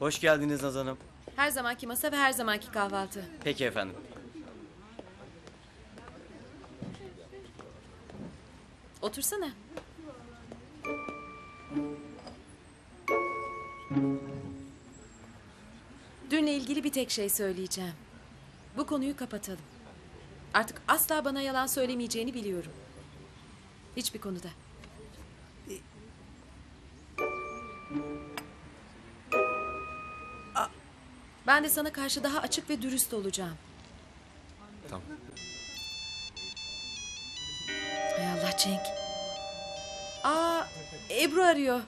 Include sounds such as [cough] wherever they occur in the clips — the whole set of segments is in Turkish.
Hoş geldiniz Nazan Hanım. Her zamanki masa ve her zamanki kahvaltı. Peki efendim. Otursana. Dünle ilgili bir tek şey söyleyeceğim. Bu konuyu kapatalım. Artık asla bana yalan söylemeyeceğini biliyorum. Hiçbir konuda. Ben de sana karşı daha açık ve dürüst olacağım. Tamam. Hay Allah Cenk. Aa, Ebru arıyor.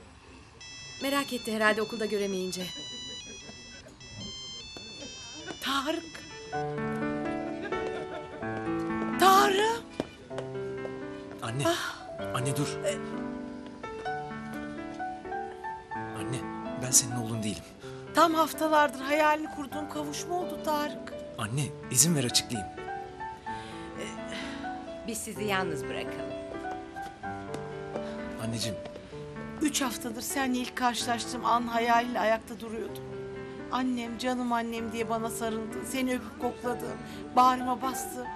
Merak etti herhalde okulda göremeyince. Tarık. Tarık. Anne. Anne dur. Anne Tam haftalardır hayalini kurduğum kavuşma oldu Tarık. Anne izin ver açıklayayım. Biz sizi yalnız bırakalım. Anneciğim Üç haftadır seninle ilk karşılaştığım an hayaliyle ayakta duruyordum. Annem, canım annem diye bana sarıldı. Seni öpüp kokladı. Bağrıma bastı.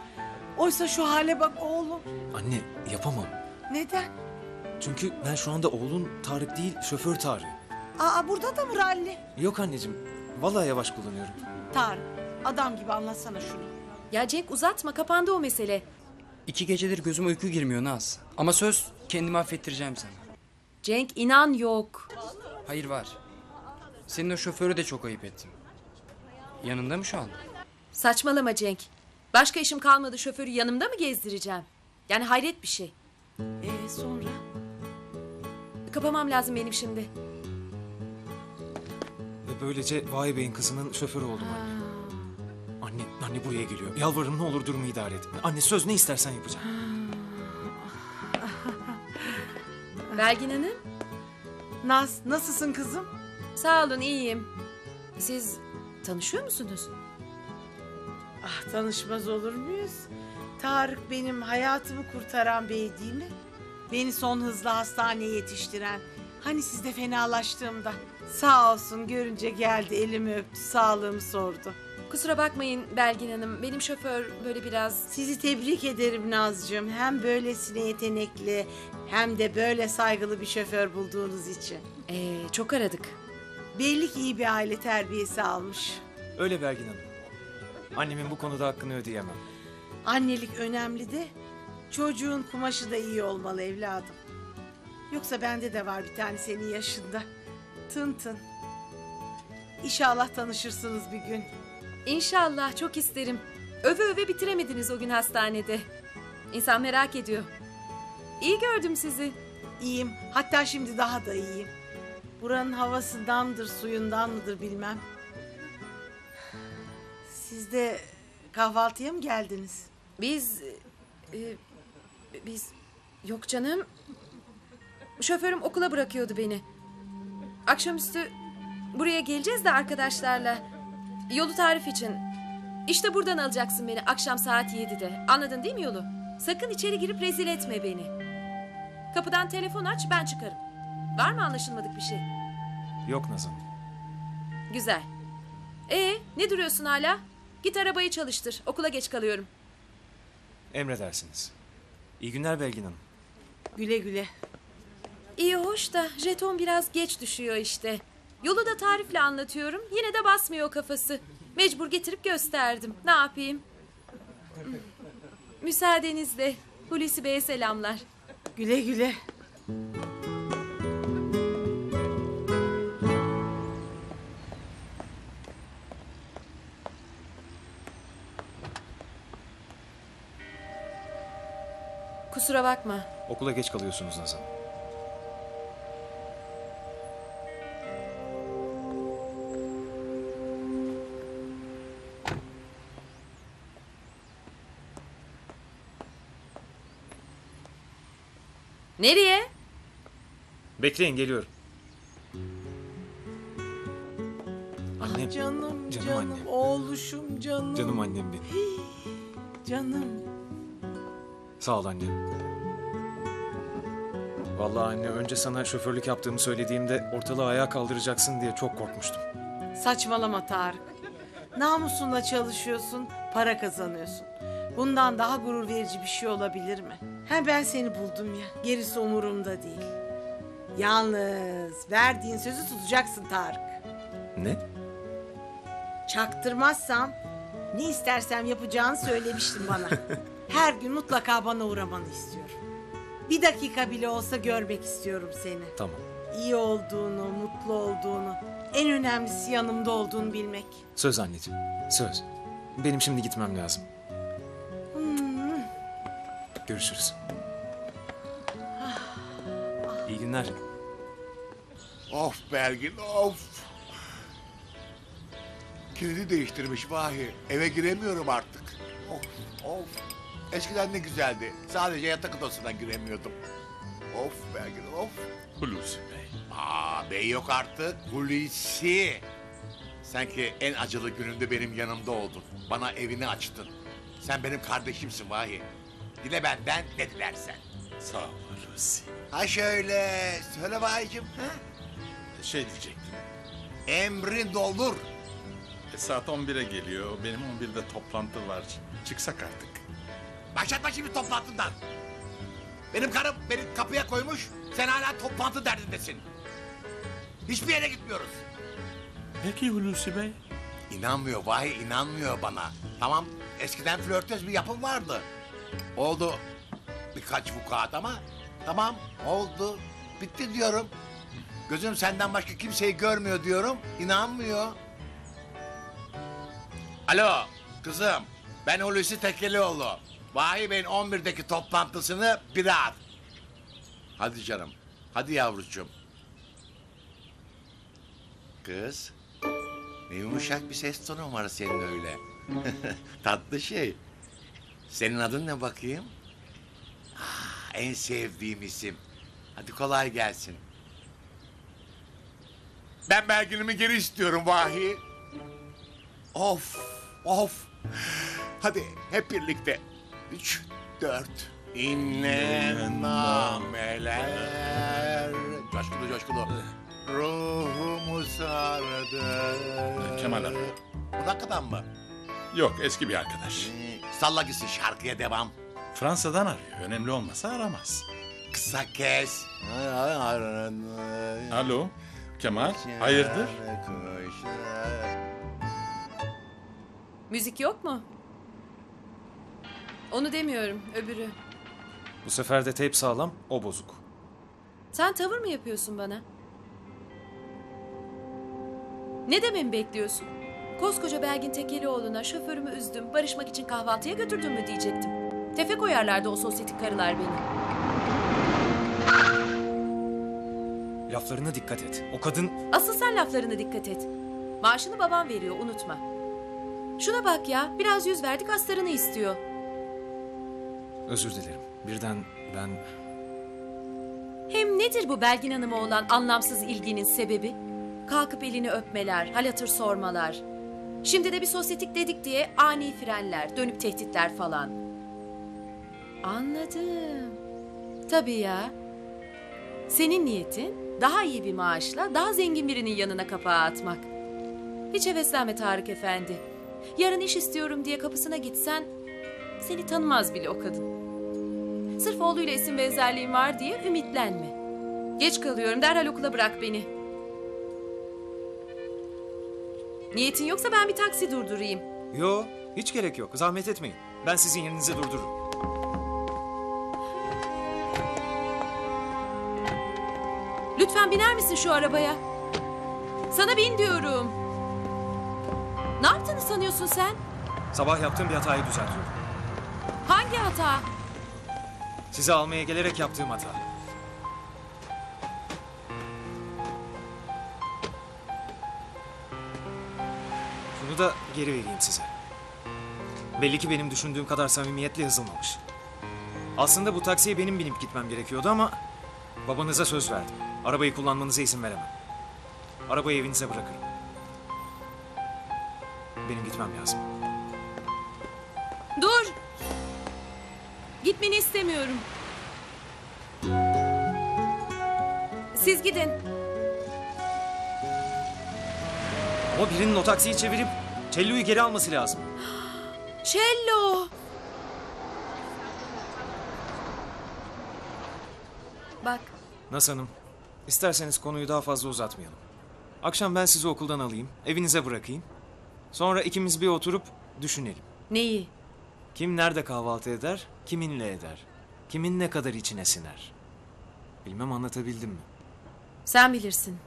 Oysa şu hale bak oğlum. anne yapamam. Neden? Çünkü ben şu anda oğlun Tarık değil şoför Tarık. Aa burada da mı ralli? Yok anneciğim. Vallahi yavaş kullanıyorum. Tarık, adam gibi anlatsana şunu. Ya Cenk uzatma kapandı o mesele. İki gecedir gözüme uyku girmiyor Naz. Ama söz kendimi affettireceğim sana. Cenk inan yok. Hayır var. Senin o şoförü de çok ayıp ettim. Yanında mı şu an? Saçmalama Cenk. Başka işim kalmadı şoförü yanımda mı gezdireceğim? Yani hayret bir şey. Ee sonra? Kapamam lazım benim şimdi. Ve böylece Vay Bey'in kızının şoförü oldum anne. Anne, anne buraya geliyor. Yalvarırım ne olur durumu idare et. Anne söz ne istersen yapacağım. [laughs] Belgin Hanım. Naz, nasılsın kızım? Sağ olun iyiyim. Siz tanışıyor musunuz? Ah tanışmaz olur muyuz? Tarık benim hayatımı kurtaran bey değil mi? Beni son hızla hastaneye yetiştiren. Hani sizde fenalaştığımda. Sağ olsun görünce geldi elimi öptü sağlığımı sordu. Kusura bakmayın Belgin Hanım. Benim şoför böyle biraz... Sizi tebrik ederim Nazcığım. Hem böylesine yetenekli hem de böyle saygılı bir şoför bulduğunuz için. Ee, çok aradık. Belli ki iyi bir aile terbiyesi almış. Öyle Belgin Hanım. Annemin bu konuda hakkını ödeyemem. Annelik önemli de çocuğun kumaşı da iyi olmalı evladım. Yoksa bende de var bir tane senin yaşında. Tın tın. İnşallah tanışırsınız bir gün. İnşallah çok isterim. Öve öve bitiremediniz o gün hastanede. İnsan merak ediyor. İyi gördüm sizi. İyiyim. Hatta şimdi daha da iyiyim. Buranın havasından mıdır, suyundan mıdır bilmem. Siz de kahvaltıya mı geldiniz? Biz... e, biz... Yok canım. Şoförüm okula bırakıyordu beni. Akşamüstü buraya geleceğiz de arkadaşlarla. Yolu tarif için. İşte buradan alacaksın beni akşam saat 7'de. Anladın değil mi yolu? Sakın içeri girip rezil etme beni. Kapıdan telefon aç ben çıkarım. Var mı anlaşılmadık bir şey? Yok Nazan. Güzel. Ee, ne duruyorsun hala? Git arabayı çalıştır. Okula geç kalıyorum. Emredersiniz. İyi günler Belgin Hanım. Güle güle. İyi hoş da jeton biraz geç düşüyor işte. Yolu da tarifle anlatıyorum. Yine de basmıyor kafası. Mecbur getirip gösterdim. Ne yapayım? Müsaadenizle Hulusi Bey'e selamlar. Güle güle. Kusura bakma. Okula geç kalıyorsunuz Nazan. Nereye? Bekleyin geliyorum. Annem. Canım, Canım canım, annem. oğluşum, canım. Canım annem benim. Canım. Sağ ol anne. Vallahi anne önce sana şoförlük yaptığımı söylediğimde ortalığı ayağa kaldıracaksın diye çok korkmuştum. Saçmalama Tarık. Namusunla çalışıyorsun, para kazanıyorsun. Bundan daha gurur verici bir şey olabilir mi? Hem ben seni buldum ya. Gerisi umurumda değil. Yalnız verdiğin sözü tutacaksın Tarık. Ne? Çaktırmazsam ne istersem yapacağını söylemiştin bana. [laughs] Her gün mutlaka bana uğramanı istiyorum. Bir dakika bile olsa görmek istiyorum seni. Tamam. İyi olduğunu, mutlu olduğunu, en önemlisi yanımda olduğunu bilmek. Söz anneciğim. Söz. Benim şimdi gitmem lazım. Görüşürüz. İyi günler. Of Belgin of. Kilidi değiştirmiş vahi. Eve giremiyorum artık. Of of. Eskiden ne güzeldi. Sadece yatak odasına giremiyordum. Of Belgin of. Hulusi Bey. Aa bey yok artık. Hulusi. Sanki en acılı günümde benim yanımda oldun. Bana evini açtın. Sen benim kardeşimsin vahi. Dile benden ne dilersen. Sağ ol Hulusi. Ha şöyle. Söyle vahicim. Ha? Şey diyecektim. Emrin doldur. E, saat 11'e geliyor. Benim 11'de toplantı var. Çıksak artık. Başlatma şimdi toplantından. Benim karım beni kapıya koymuş. Sen hala toplantı derdindesin. Hiçbir yere gitmiyoruz. Peki Hulusi Bey. İnanmıyor vahi inanmıyor bana. Tamam eskiden flörtöz bir yapım vardı. Oldu birkaç vukuat ama tamam oldu. Bitti diyorum. Gözüm senden başka kimseyi görmüyor diyorum. İnanmıyor. Alo kızım ben Hulusi Tekelioğlu. Vahi Bey'in 11'deki toplantısını bire at. Hadi canım. Hadi yavrucuğum. Kız. Ne yumuşak bir ses tonu var senin öyle. [laughs] Tatlı şey. Senin adın ne bakayım? Ah, en sevdiğim isim. Hadi kolay gelsin. Ben belginimi geri istiyorum Vahi. Of, of. Hadi hep birlikte. Üç, dört. İnne nameler. Coşkulu coşkulu. Ruhumu sardı. Kemal abi. Bu dakikadan mı? Yok eski bir arkadaş. Ee, Salla gitsin şarkıya devam. Fransa'dan arıyor. Önemli olmasa aramaz. Kısa kes. Alo. Kemal. Hayırdır? Müzik yok mu? Onu demiyorum, öbürü. Bu sefer de teyp sağlam, o bozuk. Sen tavır mı yapıyorsun bana? Ne dememi bekliyorsun? Koskoca Belgin Tekelioğlu'na şoförümü üzdüm, barışmak için kahvaltıya götürdüm mü diyecektim. Tefe koyarlardı o sosyetik karılar beni. Laflarına dikkat et. O kadın... Asıl sen laflarına dikkat et. Maaşını babam veriyor, unutma. Şuna bak ya, biraz yüz verdik astarını istiyor. Özür dilerim. Birden ben... Hem nedir bu Belgin Hanım'a olan anlamsız ilginin sebebi? Kalkıp elini öpmeler, hal hatır sormalar. Şimdi de bir sosyetik dedik diye ani frenler, dönüp tehditler falan. Anladım. Tabii ya. Senin niyetin daha iyi bir maaşla daha zengin birinin yanına kapağı atmak. Hiç heveslenme Tarık Efendi. Yarın iş istiyorum diye kapısına gitsen seni tanımaz bile o kadın. Sırf oğluyla isim benzerliğin var diye ümitlenme. Geç kalıyorum derhal okula bırak beni. Niyetin yoksa ben bir taksi durdurayım. Yo, hiç gerek yok. Zahmet etmeyin. Ben sizin yerinize durdururum. Lütfen biner misin şu arabaya? Sana bin diyorum. Ne yaptığını sanıyorsun sen? Sabah yaptığım bir hatayı düzeltiyorum. Hangi hata? Sizi almaya gelerek yaptığım hata. Bunu da geri vereyim size. Belli ki benim düşündüğüm kadar samimiyetle yazılmamış. Aslında bu taksiye benim binip gitmem gerekiyordu ama babanıza söz verdim. Arabayı kullanmanıza izin veremem. Arabayı evinize bırakırım. Benim gitmem lazım. Dur. Gitmeni istemiyorum. Siz gidin. Ama birinin o taksiyi çevirip Cello'yu geri alması lazım. Cello. Bak Nasıl hanım? İsterseniz konuyu daha fazla uzatmayalım. Akşam ben sizi okuldan alayım, evinize bırakayım. Sonra ikimiz bir oturup düşünelim. neyi? Kim nerede kahvaltı eder, kiminle eder? Kimin ne kadar içine siner? Bilmem anlatabildim mi? Sen bilirsin.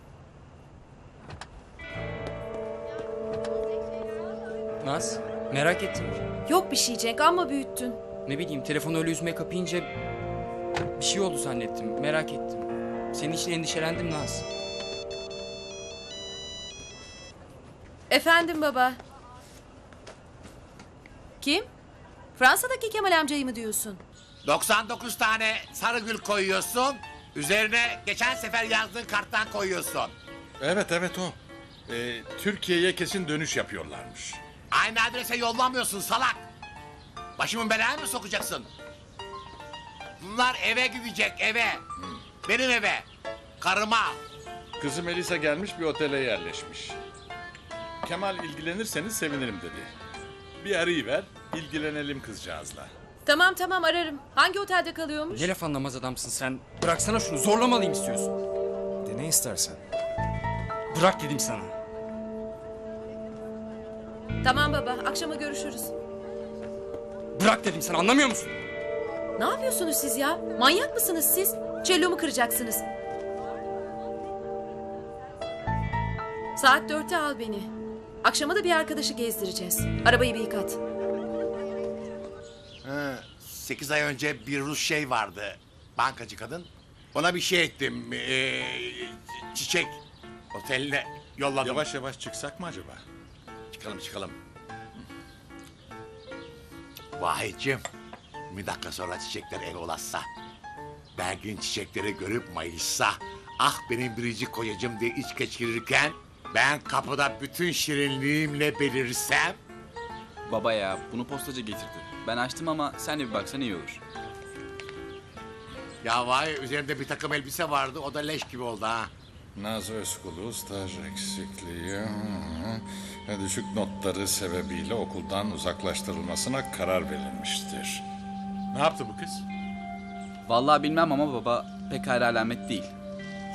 Naz, merak ettim. Yok bir şey Cenk ama büyüttün. Ne bileyim telefonu öyle yüzüme kapayınca bir şey oldu zannettim. Merak ettim. Senin için endişelendim Naz. Efendim baba. Kim? Fransa'daki Kemal amcayı mı diyorsun? 99 tane sarı gül koyuyorsun. Üzerine geçen sefer yazdığın karttan koyuyorsun. Evet evet o. Ee, Türkiye'ye kesin dönüş yapıyorlarmış. Aynı adrese yollamıyorsun salak. Başımın belaya mı sokacaksın? Bunlar eve gidecek eve. Benim eve. Karıma. Kızı Melisa gelmiş bir otele yerleşmiş. Kemal ilgilenirseniz sevinirim dedi. Bir arayıver, ilgilenelim kızcağızla. Tamam tamam ararım. Hangi otelde kalıyormuş? Ne laf anlamaz adamsın sen. Bıraksana şunu zorlamalıyım istiyorsun. De ne istersen. Bırak dedim sana. Tamam baba akşama görüşürüz. Bırak dedim sana anlamıyor musun? Ne yapıyorsunuz siz ya? Manyak mısınız siz? Cello'mu kıracaksınız. Saat dörtte al beni. Akşama da bir arkadaşı gezdireceğiz. Arabayı bir yıkat. Hı, Sekiz ay önce bir Rus şey vardı. Bankacı kadın. Ona bir şey ettim. ee, çiçek. Oteline yolladım. Yavaş yavaş çıksak mı acaba? Çıkalım çıkalım. Vahit'cim. Bir dakika sonra çiçekler el ulaşsa. Belgin çiçekleri görüp mayışsa. Ah benim biricik kocacığım diye iç geçirirken... ...ben kapıda bütün şirinliğimle belirsem... Baba ya bunu postacı getirdi. Ben açtım ama sen de bir baksan iyi olur. Ya vay üzerimde bir takım elbise vardı o da leş gibi oldu ha. Naz Özkul'u staj eksikliği, hı, düşük notları sebebiyle okuldan uzaklaştırılmasına karar verilmiştir. Ne yaptı bu kız? Vallahi bilmem ama baba pek hayra alamet değil.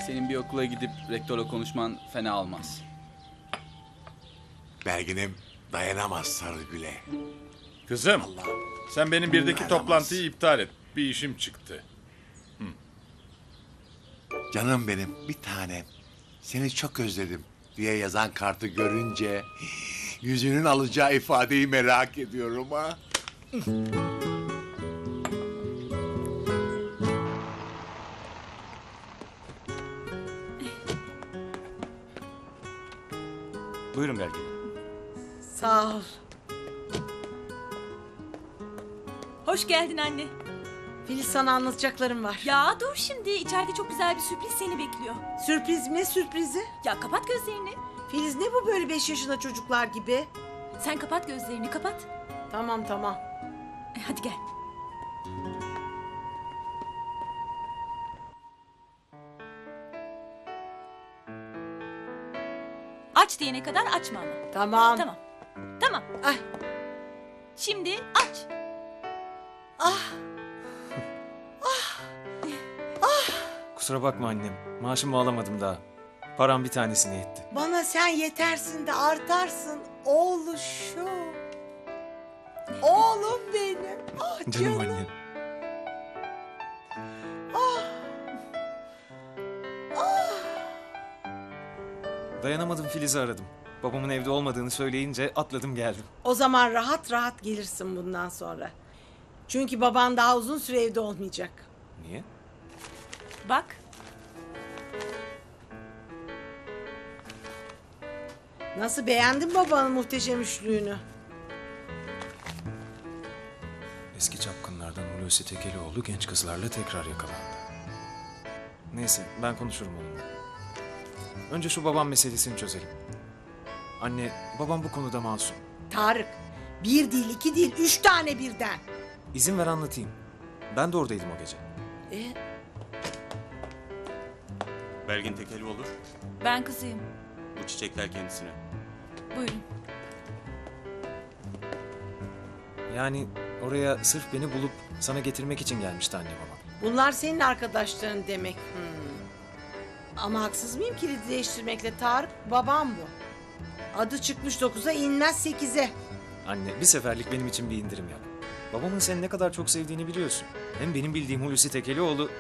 Senin bir okula gidip rektörle konuşman fena olmaz. Belgin'im dayanamaz Sarıgül'e. Kızım, sen benim birdeki Dayanamaz. toplantıyı iptal et. Bir işim çıktı. Canım benim bir tanem. Seni çok özledim diye yazan kartı görünce yüzünün alacağı ifadeyi merak ediyorum ha. Buyurun Belgin. Sağ ol. Hoş geldin anne. Filiz sana anlatacaklarım var. Ya dur şimdi içeride çok güzel bir sürpriz seni bekliyor. Sürpriz mi sürprizi? Ya kapat gözlerini. Filiz ne bu böyle beş yaşında çocuklar gibi? Sen kapat gözlerini kapat. Tamam tamam. E, hadi gel. Aç diyene kadar açma ama. Tamam. Tamam. Tamam. Ay. Şimdi aç. Kusura bakma annem. Maaşımı alamadım daha. Param bir tanesine yetti. Bana sen yetersin de artarsın. Oğluşum. Oğlum benim. Ah Canım canım. annem. Dayanamadım Filiz'i aradım. Babamın evde olmadığını söyleyince atladım geldim. O zaman rahat rahat gelirsin bundan sonra. Çünkü baban daha uzun süre evde olmayacak. Niye? Bak. Nasıl beğendin babanın muhteşem üçlüğünü? Eski çapkınlardan Hulusi Tekelioğlu genç kızlarla tekrar yakalandı. Neyse ben konuşurum onunla. Önce şu babam meselesini çözelim. Anne babam bu konuda masum. Tarık. Bir değil, iki değil, üç tane birden. İzin ver anlatayım. Ben de oradaydım o gece. E, Belgin Tekeli olur. Ben kızıyım. Bu çiçekler kendisine. Buyurun. Yani oraya sırf beni bulup sana getirmek için gelmişti anne babam. Bunlar senin arkadaşların demek. Hmm. Ama haksız mıyım kilidi değiştirmekle Tarık? Babam bu. Adı çıkmış 9'a inmez 8'e. Anne bir seferlik benim için bir indirim yap. Babamın seni ne kadar çok sevdiğini biliyorsun. Hem benim bildiğim Hulusi Tekelioğlu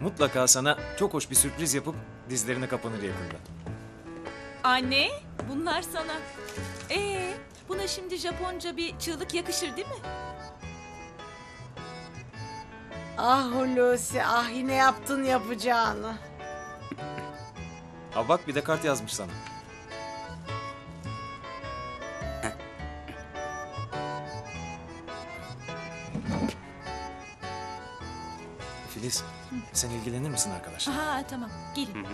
mutlaka sana çok hoş bir sürpriz yapıp dizlerine kapanır yakında. Anne, bunlar sana. Ee, buna şimdi Japonca bir çığlık yakışır değil mi? Ah Hulusi ah yine yaptın yapacağını. Ha bak bir de kart yazmış sana. Filiz, sen ilgilenir misin arkadaşlar? Ha tamam, gelin.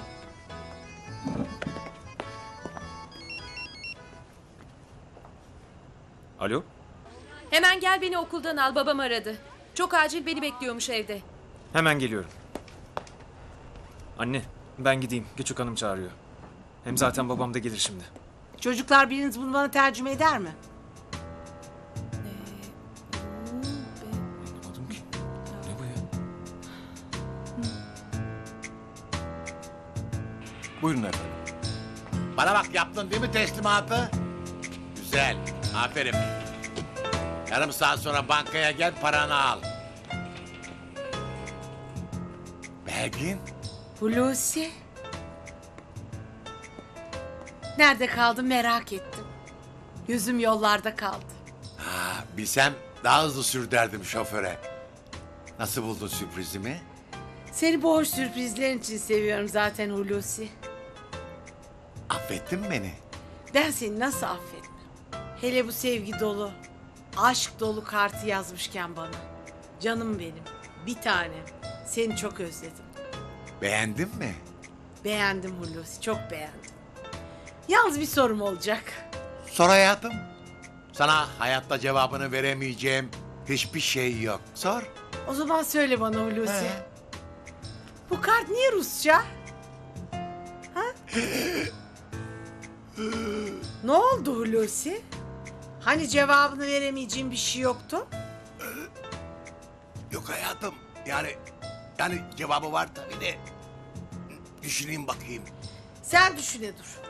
Alo? Hemen gel beni okuldan al babam aradı. Çok acil beni bekliyormuş evde. Hemen geliyorum. Anne, ben gideyim. Küçük hanım çağırıyor. Hem zaten babam da gelir şimdi. Çocuklar biriniz bunu bana tercüme eder mi? Buyurun efendim. Bana bak yaptın değil mi teslimatı? Güzel. Aferin. Yarım saat sonra bankaya gel paranı al. Belgin. Hulusi. Nerede kaldın merak ettim. Gözüm yollarda kaldı. Ha, bilsem daha hızlı sür derdim şoföre. Nasıl buldun sürprizimi? Seni bu hoş sürprizlerin için seviyorum zaten Hulusi. Affettin mi beni? Ben seni nasıl affetmem? Hele bu sevgi dolu, aşk dolu kartı yazmışken bana. Canım benim, bir tanem. Seni çok özledim. Beğendin mi? Beğendim Hulusi, çok beğendim. Yalnız bir sorum olacak. Sor hayatım. Sana hayatta cevabını veremeyeceğim hiçbir şey yok. Sor. O zaman söyle bana Hulusi. He. Bu kart niye Rusça? Ha? [laughs] ne oldu Hulusi? Hani cevabını veremeyeceğim bir şey yoktu? Yok hayatım. Yani yani cevabı var tabii de. Düşüneyim bakayım. Sen düşüne dur.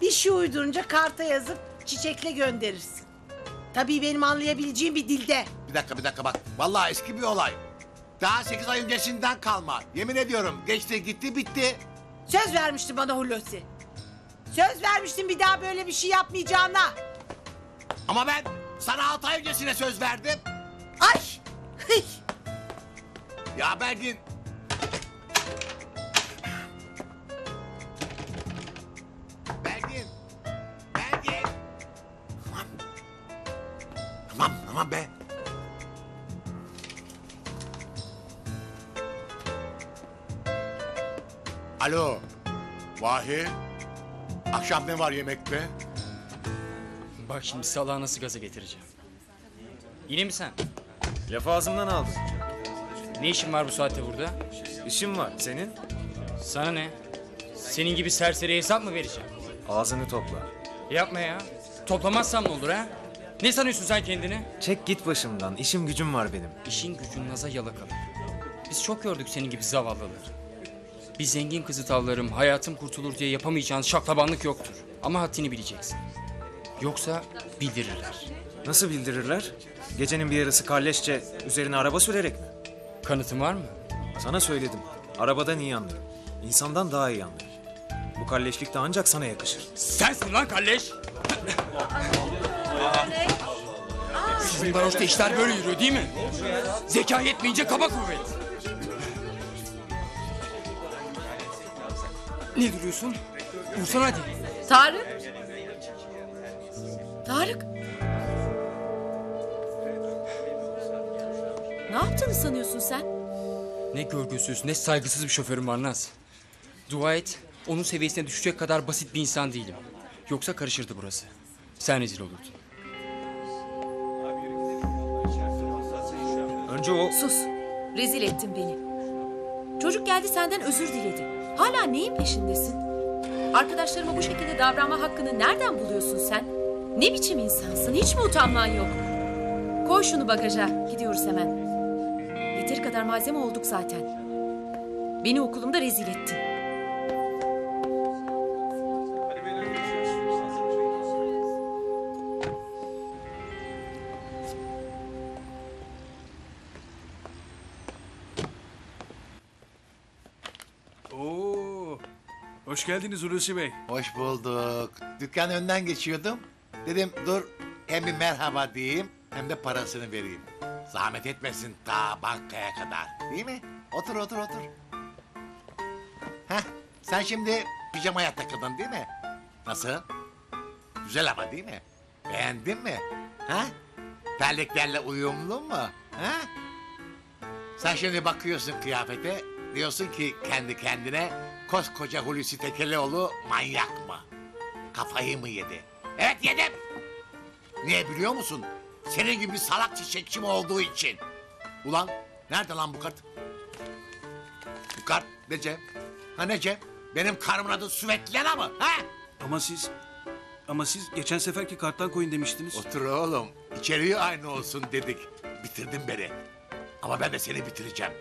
Bir şey uydurunca karta yazıp çiçekle gönderirsin. Tabii benim anlayabileceğim bir dilde. Bir dakika bir dakika bak. Vallahi eski bir olay. Daha sekiz ay öncesinden kalma. Yemin ediyorum geçti gitti bitti. Söz vermiştin bana Hulusi. Söz vermiştin bir daha böyle bir şey yapmayacağına. Ama ben sana altı ay öncesine söz verdim. Ay! Hıy! Ya Belgin. Belgin. Belgin. Tamam. Tamam tamam be. Alo. Vahi. Akşam ne var yemekte? Bak şimdi salağı nasıl gaza getireceğim. Yine mi sen? Lafı ağzımdan aldın. Ne işin var bu saatte burada? İşim var. Senin? Sana ne? Senin gibi serseri hesap mı vereceğim? Ağzını topla. Yapma ya. Toplamazsam ne olur ha? Ne sanıyorsun sen kendini? Çek git başımdan. İşim gücüm var benim. İşin gücün naza yalakalı. Biz çok gördük senin gibi zavallıları. Bir zengin kızı tavlarım, hayatım kurtulur diye yapamayacağın şaklabanlık yoktur. Ama haddini bileceksin. Yoksa bildirirler. Nasıl bildirirler? Gecenin bir yarısı kalleşçe üzerine araba sürerek mi? Kanıtın var mı? Sana söyledim. Arabadan iyi anlarım. İnsandan daha iyi anlarım. Bu kalleşlik de ancak sana yakışır. Sensin lan kalleş! Sizin baroşta işler böyle yürüyor değil mi? Zeka yetmeyince kaba kuvvet. Ne duruyorsun? Vursana hadi. Tarık. Tarık. Ne yaptığını sanıyorsun sen? Ne görgüsüz, ne saygısız bir şoförüm var Naz. Dua et, onun seviyesine düşecek kadar basit bir insan değilim. Yoksa karışırdı burası. Sen rezil olurdun. Önce o... Sus. Rezil ettin beni. Çocuk geldi senden özür diledi. Hala neyin peşindesin? Arkadaşlarıma bu şekilde davranma hakkını nereden buluyorsun sen? Ne biçim insansın? Hiç mi utanman yok? Koy şunu bagaja. Gidiyoruz hemen. Yeteri kadar malzeme olduk zaten. Beni okulumda rezil ettin. Hoş geldiniz Hulusi Bey. Hoş bulduk. Dükkan önden geçiyordum. Dedim dur hem bir merhaba diyeyim hem de parasını vereyim. Zahmet etmesin ta bankaya kadar. Değil mi? Otur otur otur. Heh, sen şimdi pijamaya takıldın değil mi? Nasıl? Güzel ama değil mi? Beğendin mi? Ha? Terliklerle uyumlu mu? Ha? Sen şimdi bakıyorsun kıyafete, diyorsun ki kendi kendine koskoca Hulusi Tekelioğlu manyak mı? Kafayı mı yedi? Evet yedim. Niye biliyor musun? Senin gibi salak çiçekçim olduğu için. Ulan nerede lan bu kart? Bu kart ne Cem? Ha ne Cem? Benim karımın adı Süvetlana mı? Ha? Ama siz... Ama siz geçen seferki karttan koyun demiştiniz. Otur oğlum. İçeriği aynı olsun dedik. Bitirdin beni. Ama ben de seni bitireceğim.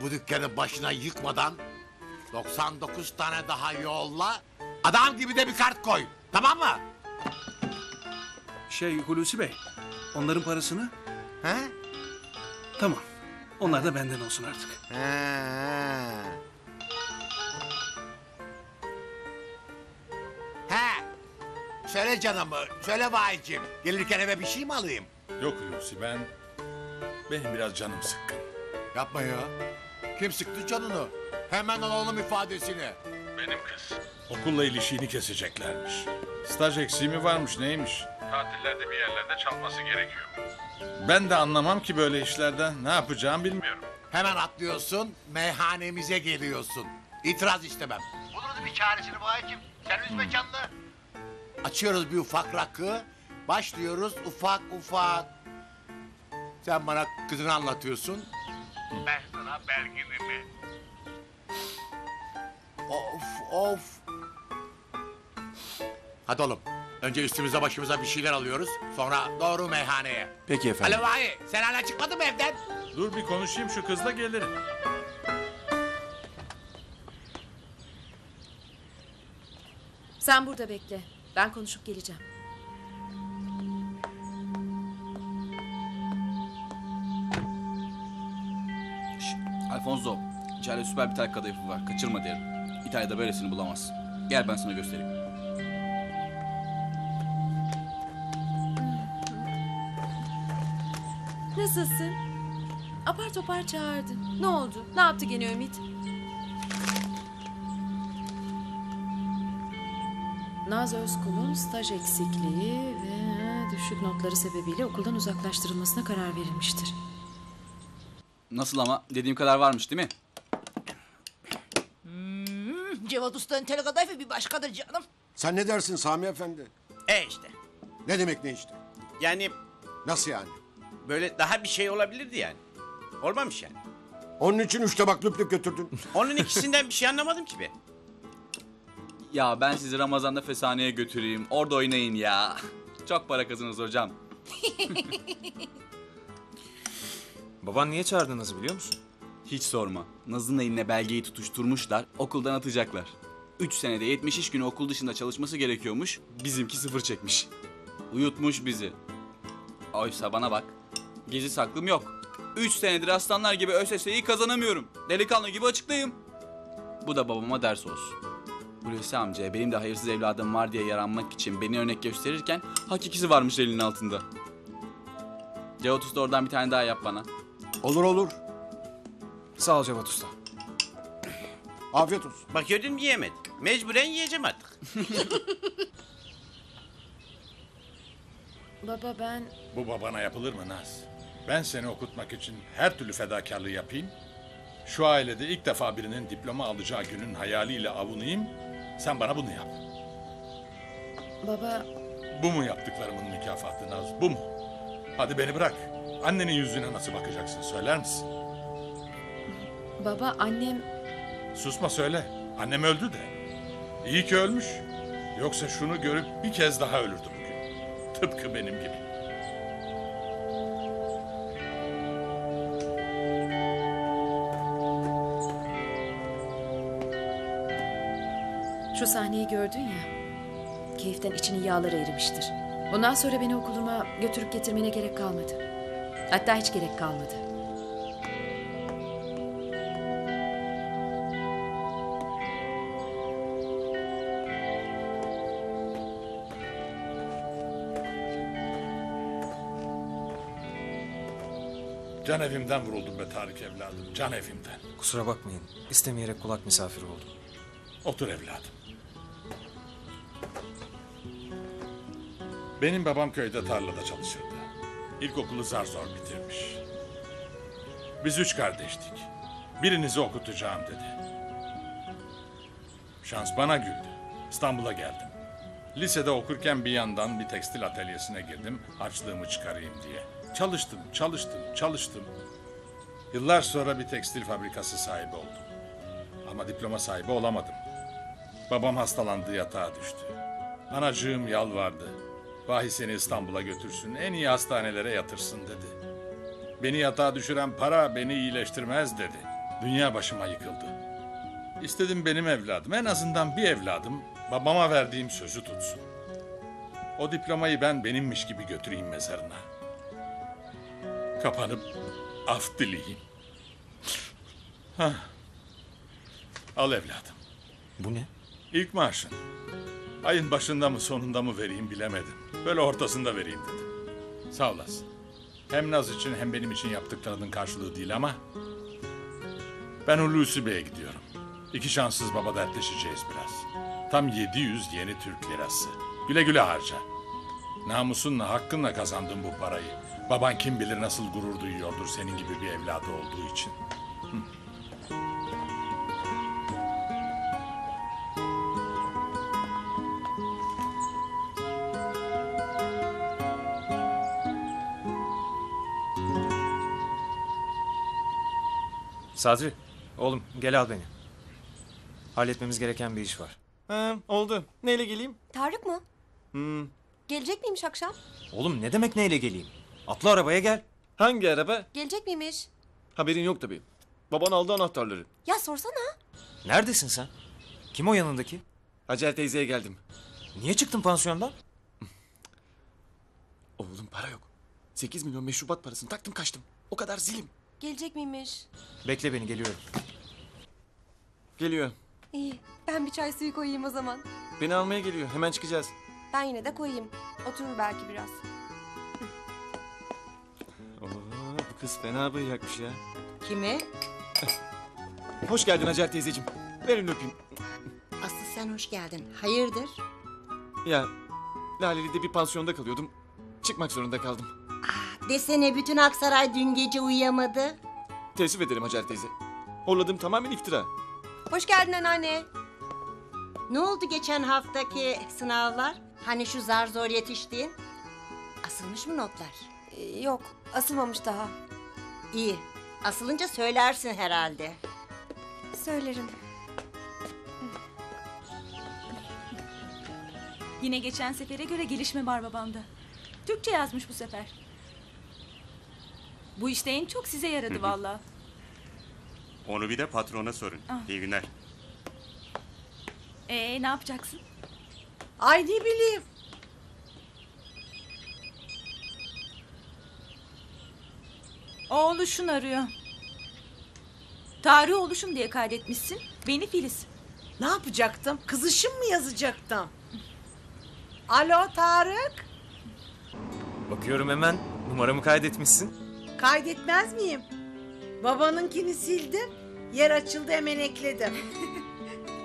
Bu dükkanı başına yıkmadan 99 tane daha yolla. Adam gibi de bir kart koy. Tamam mı? Şey Hulusi Bey, onların parasını... He? Tamam, onlar da benden olsun artık. He. He. Söyle canımı, söyle vahicim. Gelirken eve bir şey mi alayım? Yok Hulusi ben... Benim biraz canım sıkkın. Yapma ya. Kim sıktı canını? Hemen alalım ifadesini. Benim kız. Okulla ilişiğini keseceklermiş. Staj eksiği mi varmış neymiş? Tatillerde bir yerlerde çalması gerekiyor. Ben de anlamam ki böyle işlerden. Ne yapacağım bilmiyorum. Hemen atlıyorsun, meyhanemize geliyorsun. İtiraz istemem. Buluruz bir çaresini vahicim. Sen üzme canını. Açıyoruz bir ufak rakı. Başlıyoruz ufak ufak. Sen bana kızını anlatıyorsun. Ben sana belginimi. Of of. Hadi oğlum. Önce üstümüze başımıza bir şeyler alıyoruz. Sonra doğru meyhaneye. Peki efendim. Alo Vahi sen hala çıkmadın mı evden? Dur bir konuşayım şu kızla gelirim. Sen burada bekle. Ben konuşup geleceğim. Şşt, Alfonso, içeride süper bir tel kadayıfı var. Kaçırma derim. İtalya'da böylesini bulamazsın. Gel ben sana göstereyim. Nasılsın? Apar topar çağırdın. Ne oldu? Ne yaptı gene Ümit? Naz Özkul'un staj eksikliği ve düşük notları sebebiyle okuldan uzaklaştırılmasına karar verilmiştir. Nasıl ama? Dediğim kadar varmış değil mi? Cevat Usta'nın tel kadayıfı bir başkadır canım. Sen ne dersin Sami Efendi? E işte. Ne demek ne işte? Yani Nasıl yani? böyle daha bir şey olabilirdi yani. Olmamış yani. Onun için üç tabak lüp lüp götürdün. [laughs] Onun ikisinden bir şey anlamadım ki ben. Ya ben sizi Ramazan'da fesaneye götüreyim. Orada oynayın ya. Çok para kazanırız hocam. Baban niye çağırdığınızı biliyor musun? Hiç sorma. Naz'ın eline belgeyi tutuşturmuşlar, okuldan atacaklar. Üç senede 70 iş günü okul dışında çalışması gerekiyormuş, bizimki sıfır çekmiş. Uyutmuş bizi. Oysa bana bak, gezi saklım yok. Üç senedir aslanlar gibi ÖSS'yi kazanamıyorum. Delikanlı gibi açıklayayım. Bu da babama ders olsun. Hulusi amca benim de hayırsız evladım var diye yaranmak için beni örnek gösterirken hakikisi varmış elinin altında. Cevat Usta oradan bir tane daha yap bana. Olur olur. Sağ ol Cevat Usta. Afiyet olsun. Bak gördün mü yiyemedim. Mecburen yiyeceğim artık. [laughs] Baba ben... Bu babana yapılır mı Naz? Ben seni okutmak için her türlü fedakarlığı yapayım. Şu ailede ilk defa birinin diploma alacağı günün hayaliyle avunayım. Sen bana bunu yap. Baba Bu mu yaptıklarımın mükafatı Naz? Bu mu? Hadi beni bırak. Annenin yüzüne nasıl bakacaksın söyler misin? Baba annem Susma söyle. Annem öldü de. İyi ki ölmüş. Yoksa şunu görüp bir kez daha ölürdü bugün. Tıpkı benim gibi. Şu sahneyi gördün ya. Keyiften içinin yağları erimiştir. Bundan sonra beni okuluma götürüp getirmene gerek kalmadı. Hatta hiç gerek kalmadı. Can evimden vuruldum be Tarık evladım. Can evimden. Kusura bakmayın. İstemeyerek kulak misafiri oldum. Otur evladım. Benim babam köyde tarlada çalışırdı. İlkokulu zar zor bitirmiş. Biz üç kardeştik. Birinizi okutacağım dedi. Şans bana güldü. İstanbul'a geldim. Lisede okurken bir yandan bir tekstil atölyesine girdim. Harçlığımı çıkarayım diye. Çalıştım, çalıştım, çalıştım. Yıllar sonra bir tekstil fabrikası sahibi oldum. Ama diploma sahibi olamadım. Babam hastalandı yatağa düştü. Anacığım yalvardı. Vahi seni İstanbul'a götürsün, en iyi hastanelere yatırsın dedi. Beni yatağa düşüren para beni iyileştirmez dedi. Dünya başıma yıkıldı. İstedim benim evladım, en azından bir evladım babama verdiğim sözü tutsun. O diplomayı ben benimmiş gibi götüreyim mezarına. Kapanıp af dileyeyim. Hah. Al evladım. Bu ne? İlk maaşın. Ayın başında mı sonunda mı vereyim bilemedim. Böyle ortasında vereyim dedim. Sağ olasın. Hem Naz için hem benim için yaptıklarının karşılığı değil ama... Ben Hulusi Bey'e gidiyorum. İki şanssız baba dertleşeceğiz biraz. Tam 700 yeni Türk lirası. Güle güle harca. Namusunla, hakkınla kazandın bu parayı. Baban kim bilir nasıl gurur duyuyordur senin gibi bir evladı olduğu için. Sadri, oğlum gel al beni. Halletmemiz gereken bir iş var. Ha, oldu. Neyle geleyim? Tarık mı? Hmm. Gelecek miymiş akşam? Oğlum ne demek neyle geleyim? Atla arabaya gel. Hangi araba? Gelecek miymiş? Haberin yok tabii. Baban aldı anahtarları. Ya sorsana. Neredesin sen? Kim o yanındaki? Hacer teyzeye geldim. Niye çıktın pansiyondan? [laughs] Oğlum para yok. 8 milyon meşrubat parasını taktım kaçtım. O kadar zilim. Gelecek miymiş? Bekle beni geliyorum. Geliyor. İyi. Ben bir çay suyu koyayım o zaman. Beni almaya geliyor. Hemen çıkacağız. Ben yine de koyayım. Oturur belki biraz. Oo, bu kız fena bıyakmış ya. Kimi? Hoş geldin Hacer teyzeciğim. Verin öpeyim. Aslı sen hoş geldin. Hayırdır? Ya Laleli'de bir pansiyonda kalıyordum. Çıkmak zorunda kaldım. Desene bütün Aksaray dün gece uyuyamadı. Teessüf ederim Hacer teyze. Horladığım tamamen iftira. Hoş geldin anneanne. Ne oldu geçen haftaki sınavlar? Hani şu zar zor yetiştiğin? Asılmış mı notlar? Ee, yok. Asılmamış daha. İyi. Asılınca söylersin herhalde. Söylerim. Yine geçen sefere göre gelişme var babamda. Türkçe yazmış bu sefer. Bu işte en çok size yaradı valla. Onu bir de patrona sorun. Ah. İyi günler. Ee ne yapacaksın? Ay ne bileyim. Oğluşun arıyor. Tarih oluşum diye kaydetmişsin. Beni Filiz. Ne yapacaktım? Kızışım mı yazacaktım? Alo Tarık. Bakıyorum hemen. Numaramı kaydetmişsin. Kaydetmez miyim? Babanınkini sildim. Yer açıldı hemen ekledim. [laughs]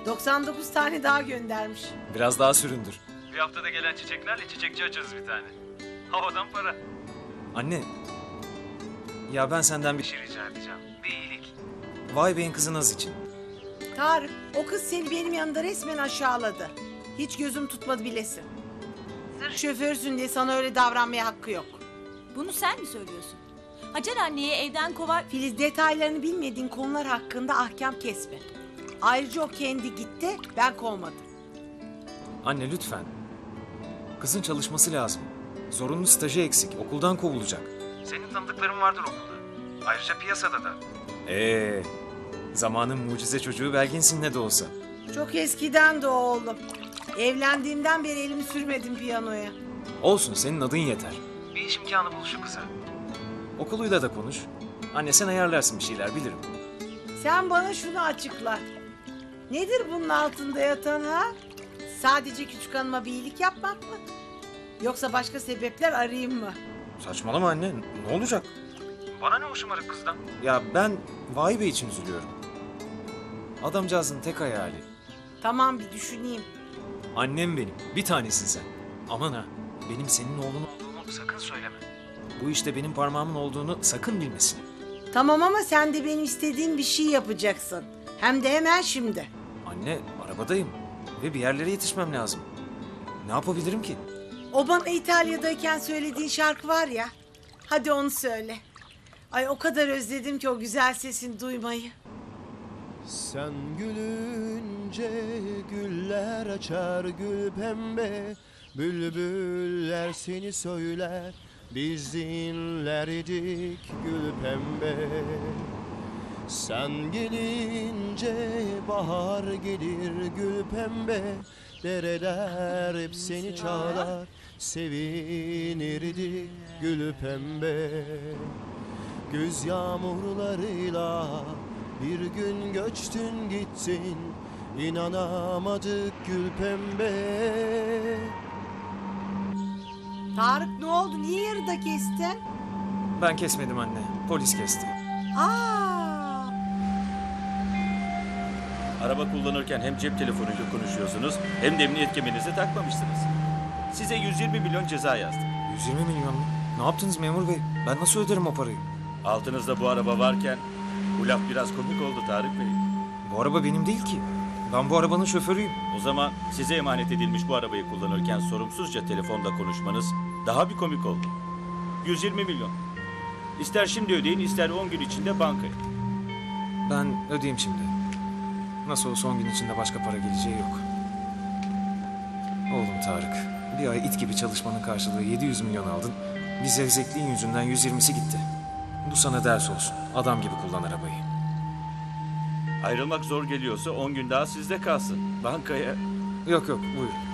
99 tane daha göndermiş. Biraz daha süründür. Bir haftada gelen çiçeklerle çiçekçi açarız bir tane. Havadan para. Anne. Ya ben senden bir şey rica edeceğim. Bir iyilik. Vay Bey'in kızı Naz için. Tarık o kız seni benim yanında resmen aşağıladı. Hiç gözüm tutmadı bilesin. Şoförsün diye sana öyle davranmaya hakkı yok. Bunu sen mi söylüyorsun? Hacer anneye evden kovar... Filiz detaylarını bilmediğin konular hakkında ahkam kesme. Ayrıca o kendi gitti, ben kovmadım. Anne lütfen. Kızın çalışması lazım. Zorunlu stajı eksik. Okuldan kovulacak. Senin tanıdıkların vardır okulda. Ayrıca piyasada da. Ee, zamanın mucize çocuğu Belgin'sin ne de olsa. Çok eskiden de oğlum. Evlendiğimden beri elimi sürmedim piyanoya. Olsun senin adın yeter. Bir iş imkanı bul şu kıza. Okuluyla da konuş. Anne sen ayarlarsın bir şeyler bilirim. Sen bana şunu açıkla. Nedir bunun altında yatan ha? Sadece küçük hanıma bir iyilik yapmak mı? Yoksa başka sebepler arayayım mı? Saçmalama anne. Ne olacak? Bana ne o şımarık kızdan? Ya ben Vahi Bey için üzülüyorum. Adamcağızın tek hayali. Tamam bir düşüneyim. Annem benim. Bir tanesin sen. Aman ha. Benim senin oğlun Olduğumu sakın söyleme. bu işte benim parmağımın olduğunu sakın bilmesin. Tamam ama sen de benim istediğim bir şey yapacaksın. Hem de hemen şimdi. Anne arabadayım. Ve bir yerlere yetişmem lazım. Ne yapabilirim ki? O bana İtalya'dayken söylediğin şarkı var ya. Hadi onu söyle. Ay o kadar özledim ki o güzel sesini duymayı. Sen gülünce güller açar gül pembe Bülbüller seni söyler biz dinlerdik gül pembe Sen gelince bahar gelir gül pembe Dereler hep seni çağlar sevinirdik gül pembe Güz yağmurlarıyla bir gün göçtün gittin İnanamadık gül pembe Tarık ne oldu? Niye yarıda kestin? Ben kesmedim anne. Polis kesti. Aa! Araba kullanırken hem cep telefonuyla konuşuyorsunuz hem de emniyet kemerinizi takmamışsınız. Size 120 milyon ceza yazdım. 120 milyon mu? Ne yaptınız memur bey? Ben nasıl öderim o parayı? Altınızda bu araba varken bu laf biraz komik oldu Tarık Bey. Bu araba benim değil ki. Ben bu arabanın şoförüyüm. O zaman size emanet edilmiş bu arabayı kullanırken sorumsuzca telefonda konuşmanız daha bir komik oldu. 120 milyon. İster şimdi ödeyin ister 10 gün içinde bankaya. Ben ödeyeyim şimdi. Nasıl olsa 10 gün içinde başka para geleceği yok. Oğlum Tarık, bir ay it gibi çalışmanın karşılığı 700 milyon aldın. Bir zevzekliğin yüzünden 120'si gitti. Bu sana ders olsun. Adam gibi kullan arabayı. Ayrılmak zor geliyorsa 10 gün daha sizde kalsın. Bankaya Yok yok, buyur.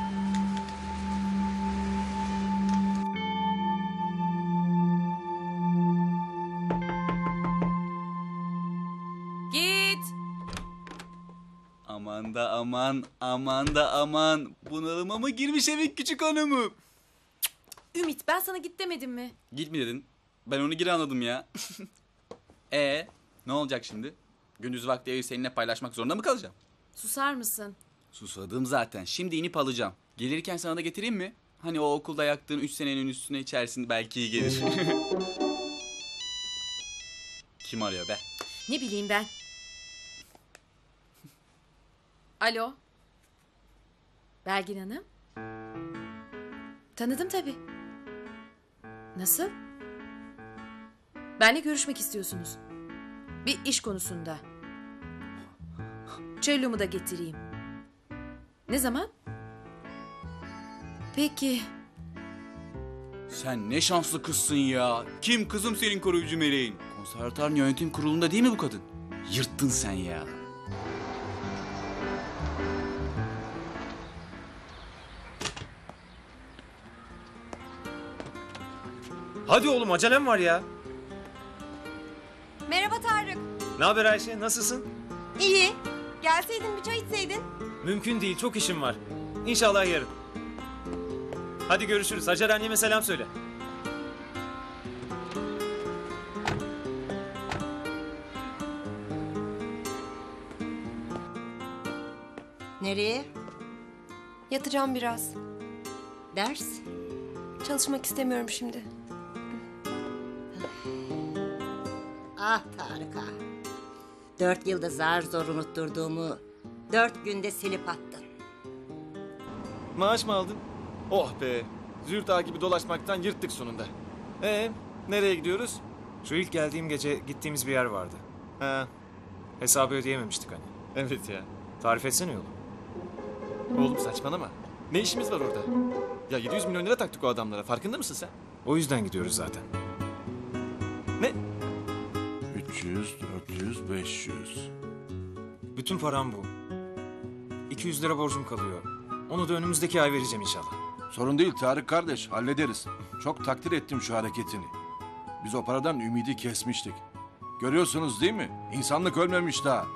Aman da aman, aman da aman. Bunalıma mı girmiş evin küçük hanımı? Ümit ben sana git demedim mi? Git mi dedin? Ben onu geri anladım ya. [laughs] e ne olacak şimdi? Gündüz vakti evi seninle paylaşmak zorunda mı kalacağım? Susar mısın? Susadım zaten. Şimdi inip alacağım. Gelirken sana da getireyim mi? Hani o okulda yaktığın üç senenin üstüne içersin belki iyi gelir. [laughs] Kim arıyor be? Ne bileyim ben. Alo. Belgin Hanım. Tanıdım tabii. Nasıl? Benle görüşmek istiyorsunuz. Bir iş konusunda. Cello'mu da getireyim. Ne zaman? Peki. Sen ne şanslı kızsın ya. Kim kızım senin koruyucu meleğin? Konservatuarın yönetim kurulunda değil mi bu kadın? Yırttın sen ya. Hadi oğlum acelem var ya. Merhaba Tarık. Ne haber Ayşe? Nasılsın? İyi. Gelseydin bir çay içseydin. Mümkün değil. Çok işim var. İnşallah yarın. Hadi görüşürüz. Hacer anneme selam söyle. Nereye? Yatacağım biraz. Ders? Çalışmak istemiyorum şimdi. Ah Tarık ah. Dört yılda zar zor unutturduğumu dört günde silip attın. Maaş mı aldın? Oh be. Züğürt ağa gibi dolaşmaktan yırttık sonunda. Ee, nereye gidiyoruz? Şu ilk geldiğim gece gittiğimiz bir yer vardı. Ha, Hesabı ödeyememiştik hani. evet ya. Tarif etsene yolu. Oğlum saçmalama. Ne işimiz var orada? Ya 700 milyon lira taktık o adamlara. Farkında mısın sen? O yüzden gidiyoruz zaten. Ne? 300, 400, 500. Bütün param bu. 200 lira borcum kalıyor. Onu da önümüzdeki ay vereceğim inşallah. Sorun değil Tarık kardeş, hallederiz. Çok takdir ettim şu hareketini. Biz o paradan ümidi kesmiştik. Görüyorsunuz değil mi? İnsanlık ölmemiş daha.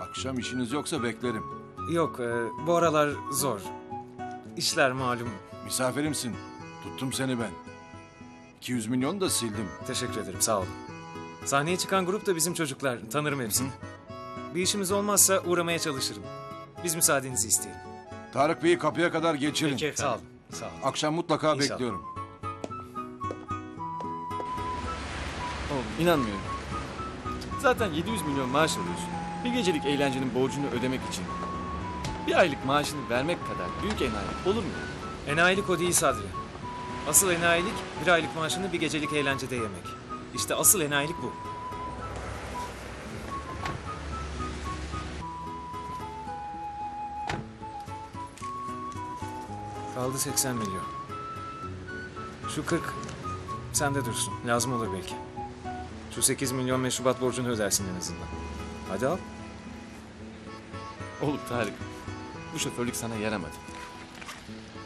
Akşam işiniz yoksa beklerim. Yok, e, bu aralar zor. İşler malum. Misafirimsin. Tuttum seni ben. 200 milyon da sildim. Teşekkür ederim, sağ olun. Sahneye çıkan grup da bizim çocuklar. Tanırım hepsini. Bir işimiz olmazsa uğramaya çalışırım. Biz müsaadenizi isteyelim. Tarık Bey'i kapıya kadar geçirin. Peki efendim. Sağ olun, sağ olun. Akşam mutlaka İnşallah. bekliyorum. Oğlum inanmıyorum. Zaten 700 milyon maaş alıyorsun. Bir gecelik eğlencenin borcunu ödemek için. Bir aylık maaşını vermek kadar büyük enayi olur mu? Enayilik o değil Sadri. Asıl enayilik bir aylık maaşını bir gecelik eğlencede yemek. İşte asıl enayilik bu. Kaldı 80 milyon. Şu 40 sende dursun. Lazım olur belki. Şu 8 milyon meşrubat borcunu ödersin en azından. Hadi al. Oğlum Tarık, bu şoförlük sana yaramadı.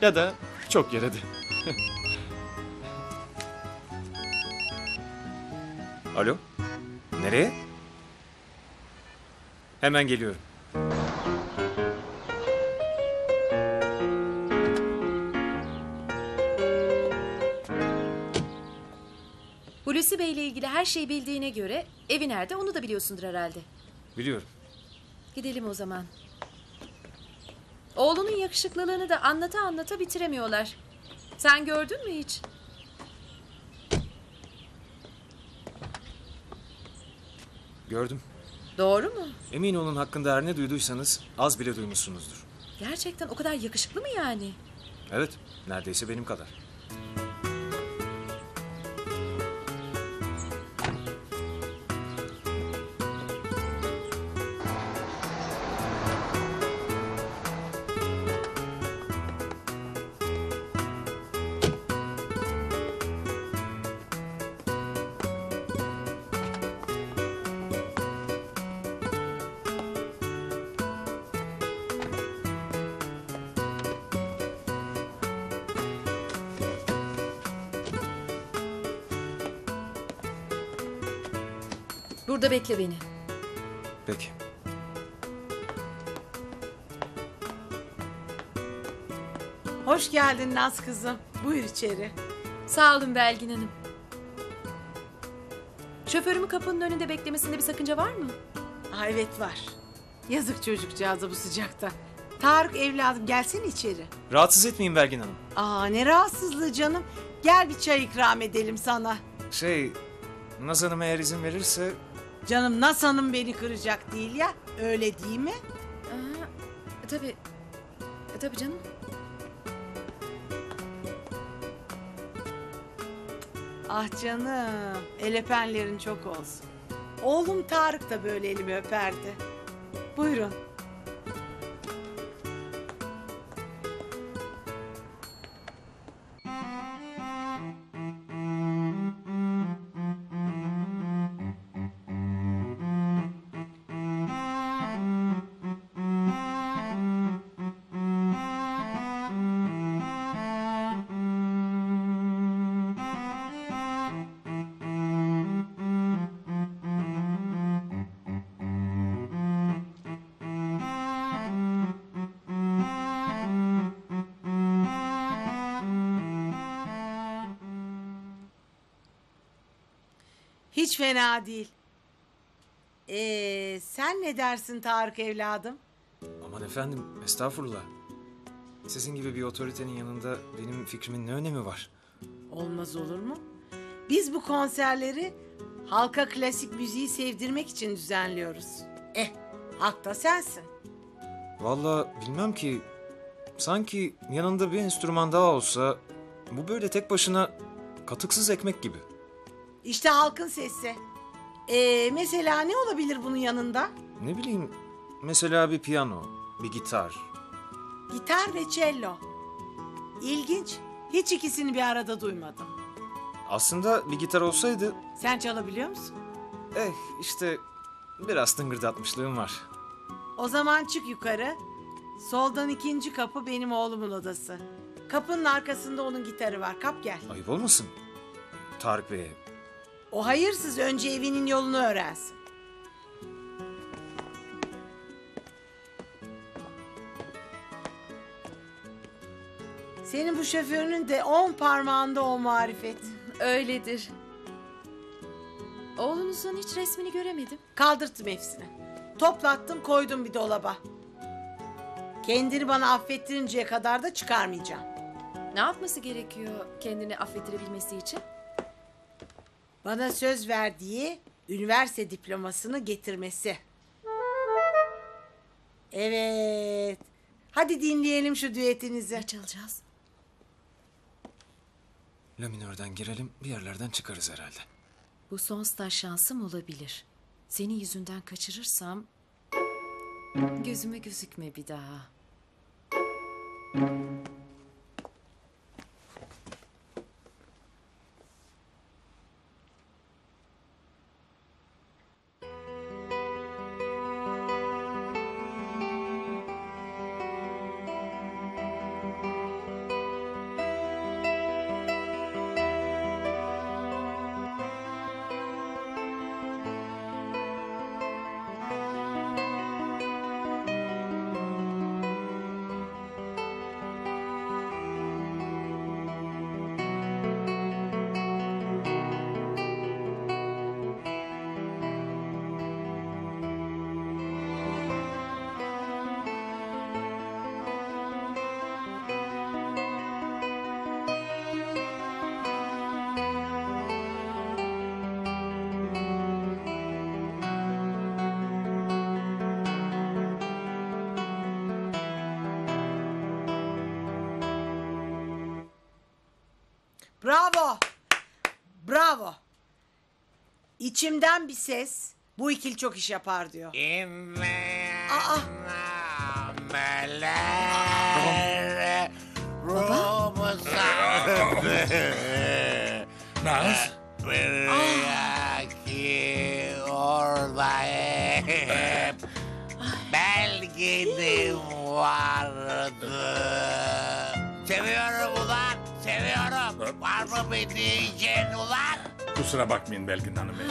Ya da çok yaradı. [laughs] Alo? Nereye? Hemen geliyorum. Hulusi Bey ile ilgili her şeyi bildiğine göre evi nerede onu da biliyorsundur herhalde. Biliyorum. Gidelim o zaman. Oğlunun yakışıklılığını da anlata anlata bitiremiyorlar. Sen gördün mü hiç? Gördüm. Doğru mu? Emin olun hakkında her ne duyduysanız az bile duymuşsunuzdur. Gerçekten o kadar yakışıklı mı yani? Evet, neredeyse benim kadar. Bekle beni. Peki. Hoş geldin Naz kızım. Buyur içeri. Sağ olun Belgin Hanım. Şoförümü kapının önünde beklemesinde bir sakınca var mı? Aa, evet var. Yazık çocukcağıza bu sıcakta. Tarık evladım gelsene içeri. Rahatsız etmeyin Belgin Hanım. Aa ne rahatsızlığı canım. Gel bir çay ikram edelim sana. Şey, Naz Hanım eğer izin verirse... Canım Naz Hanım beni kıracak değil ya. Öyle değil mi? Aa, tabii. E, tabii canım. Ah canım. El öpenlerin çok olsun. Oğlum Tarık da böyle elimi öperdi. Buyurun. Hiç fena değil. Ee, sen ne dersin Tarık evladım? Aman efendim, estağfurullah. Sizin gibi bir otoritenin yanında benim fikrimin ne önemi var? Olmaz olur mu? Biz bu konserleri halka klasik müziği sevdirmek için düzenliyoruz. Eh, halk da sensin. Vallahi bilmem ki... Sanki yanında bir enstrüman daha olsa... Bu böyle tek başına katıksız ekmek gibi. İşte halkın sesi. Ee, mesela ne olabilir bunun yanında? Ne bileyim, mesela bir piyano, bir gitar. Gitar ve cello. İlginç. Hiç ikisini bir arada duymadım. Aslında bir gitar olsaydı... Sen çalabiliyor musun? Eh işte biraz tıngırdatmışlığım var. O zaman çık yukarı. Soldan ikinci kapı benim oğlumun odası. Kapının arkasında onun gitarı var. Kap gel. Ayıp olmasın? Tarık Bey'e. O hayırsız önce evinin yolunu öğrensin. Senin bu şoförünün de on parmağında o marifet. Öyledir. Oğlunuzun hiç resmini göremedim. Kaldırttım hepsini. Toplattım koydum bir dolaba. Kendini bana affettirinceye kadar da çıkarmayacağım. Ne yapması gerekiyor kendini affettirebilmesi için? Bana söz verdiği üniversite diplomasını getirmesi. Evet. Hadi dinleyelim şu düetinizi. Ne çalacağız? La minörden girelim bir yerlerden çıkarız herhalde. Bu son staj şansım olabilir. Senin yüzünden kaçırırsam... Gözüme gözükme bir daha. Bravo. Bravo. İçimden bir ses bu ikili çok iş yapar diyor. Aa. Naz? ki orada hep belgenim vardı. Var mı bir diyeceğin ulan? Kusura bakmayın Belgin Hanım Bey.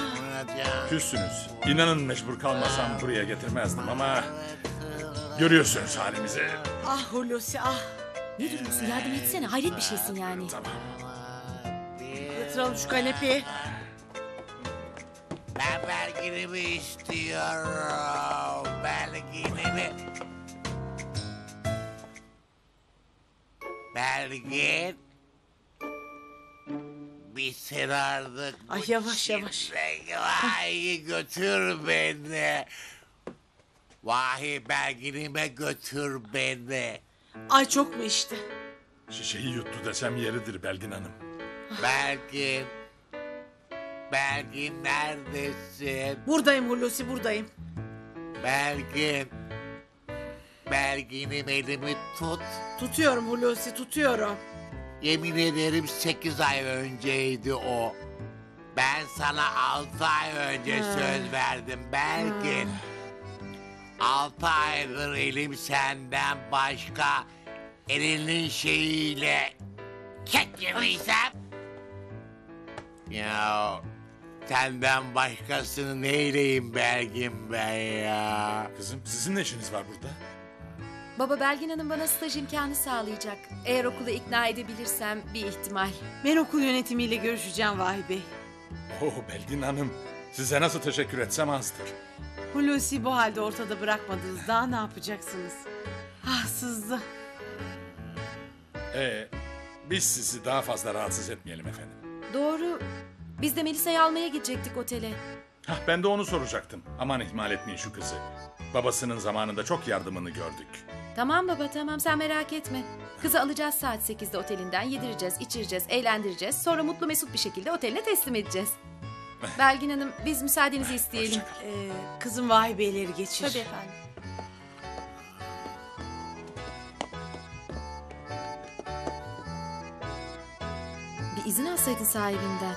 Küssünüz. İnanın mecbur kalmasam buraya getirmezdim ama... Görüyorsunuz halimizi. Ah Hulusi ah. Ne duruyorsun yardım etsene hayret bir şeysin yani. Yatıralım şu kanepeyi. Ben belginimi istiyorum. Belginimi. Belgin. Bitsin artık. Ay yavaş yavaş. Vahi götür beni. Vahi belginime götür beni. Ay çok mu içti? Şişeyi yuttu desem yeridir Belgin Hanım. Belgin. Belgin neredesin? Buradayım Hulusi buradayım. Belgin. Belginim elimi tut. Tutuyorum Hulusi tutuyorum. Yemin ederim sekiz ay önceydi o. Ben sana altı ay önce söz verdim Belgin. Altı aydır elim senden başka elinin şeyiyle kek yediysem. Ya senden başkasını neyleyim Belgin ben ya. Kızım sizin ne işiniz var burada? Baba Belgin Hanım bana staj imkanı sağlayacak. Eğer okulu ikna edebilirsem bir ihtimal. Ben okul yönetimiyle görüşeceğim Vahi Bey. Oo Belgin Hanım. Size nasıl teşekkür etsem azdır. Hulusi bu halde ortada bırakmadınız. Daha ne yapacaksınız? Ah sızdı. Ee, biz sizi daha fazla rahatsız etmeyelim efendim. Doğru. Biz de Melisa'yı almaya gidecektik otele. Hah, ben de onu soracaktım. Aman ihmal etmeyin şu kızı. Babasının zamanında çok yardımını gördük. Tamam baba tamam sen merak etme. Kızı alacağız saat 8'de otelinden yedireceğiz, içireceğiz, eğlendireceğiz. Sonra mutlu mesut bir şekilde oteline teslim edeceğiz. [laughs] Belgin Hanım biz müsaadenizi isteyelim. Ee, kızım Vahi Beyleri geçir. Tabii efendim. bir izin alsaydın sahibinden.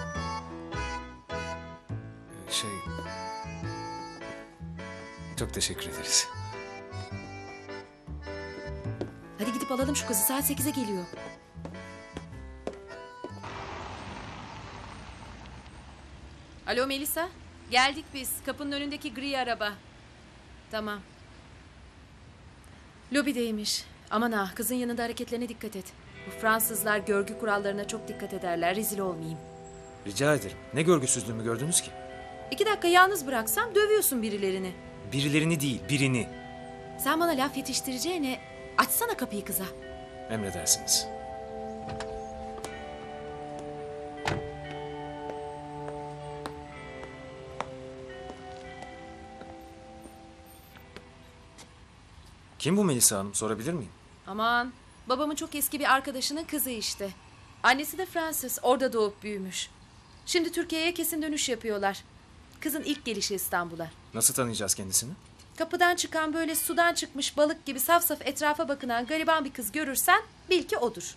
Şey... Çok teşekkür ederiz. Hadi gidip alalım şu kızı saat 8'e geliyor. Alo Melisa. Geldik biz. Kapının önündeki gri araba. Tamam. Lobideymiş. Aman ha kızın yanında hareketlerine dikkat et. Bu Fransızlar görgü kurallarına çok dikkat ederler. Rezil olmayayım. Rica ederim. Ne görgüsüzlüğümü gördünüz ki? İki dakika yalnız bıraksam dövüyorsun birilerini. Birilerini değil, birini. Sen bana laf yetiştireceğine açsana kapıyı kıza. Emredersiniz. Kim bu Melisa Hanım sorabilir miyim? Aman babamın çok eski bir arkadaşının kızı işte. Annesi de Fransız orada doğup büyümüş. Şimdi Türkiye'ye kesin dönüş yapıyorlar. Kızın ilk gelişi İstanbul'a. Nasıl tanıyacağız kendisini? Kapıdan çıkan böyle sudan çıkmış balık gibi saf saf etrafa bakınan gariban bir kız görürsen bil ki odur.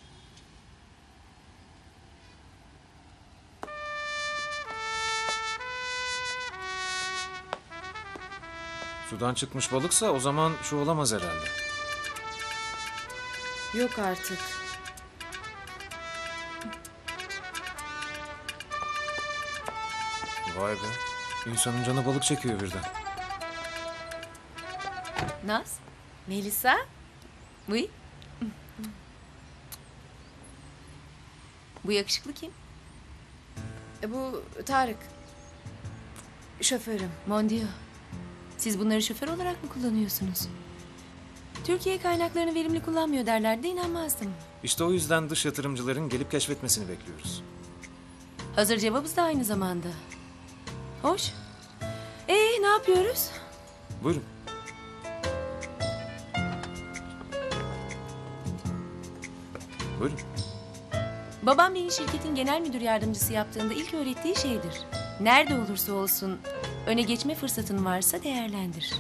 Sudan çıkmış balıksa o zaman şu olamaz herhalde. Yok artık. Vay be. İnsanın canı balık çekiyor birden. Naz? Melisa? Oui? Bu yakışıklı kim? E, bu Tarık. Şoförüm. Mon Dieu. Siz bunları şoför olarak mı kullanıyorsunuz? Türkiye kaynaklarını verimli kullanmıyor derlerdi inanmazdım. İşte o yüzden dış yatırımcıların gelip keşfetmesini bekliyoruz. Hazır cevabız da aynı zamanda. Hoş. Ee ne yapıyoruz? Buyurun. Buyurun. Babam beni şirketin genel müdür yardımcısı yaptığında ilk öğrettiği şeydir. Nerede olursa olsun öne geçme fırsatın varsa değerlendir.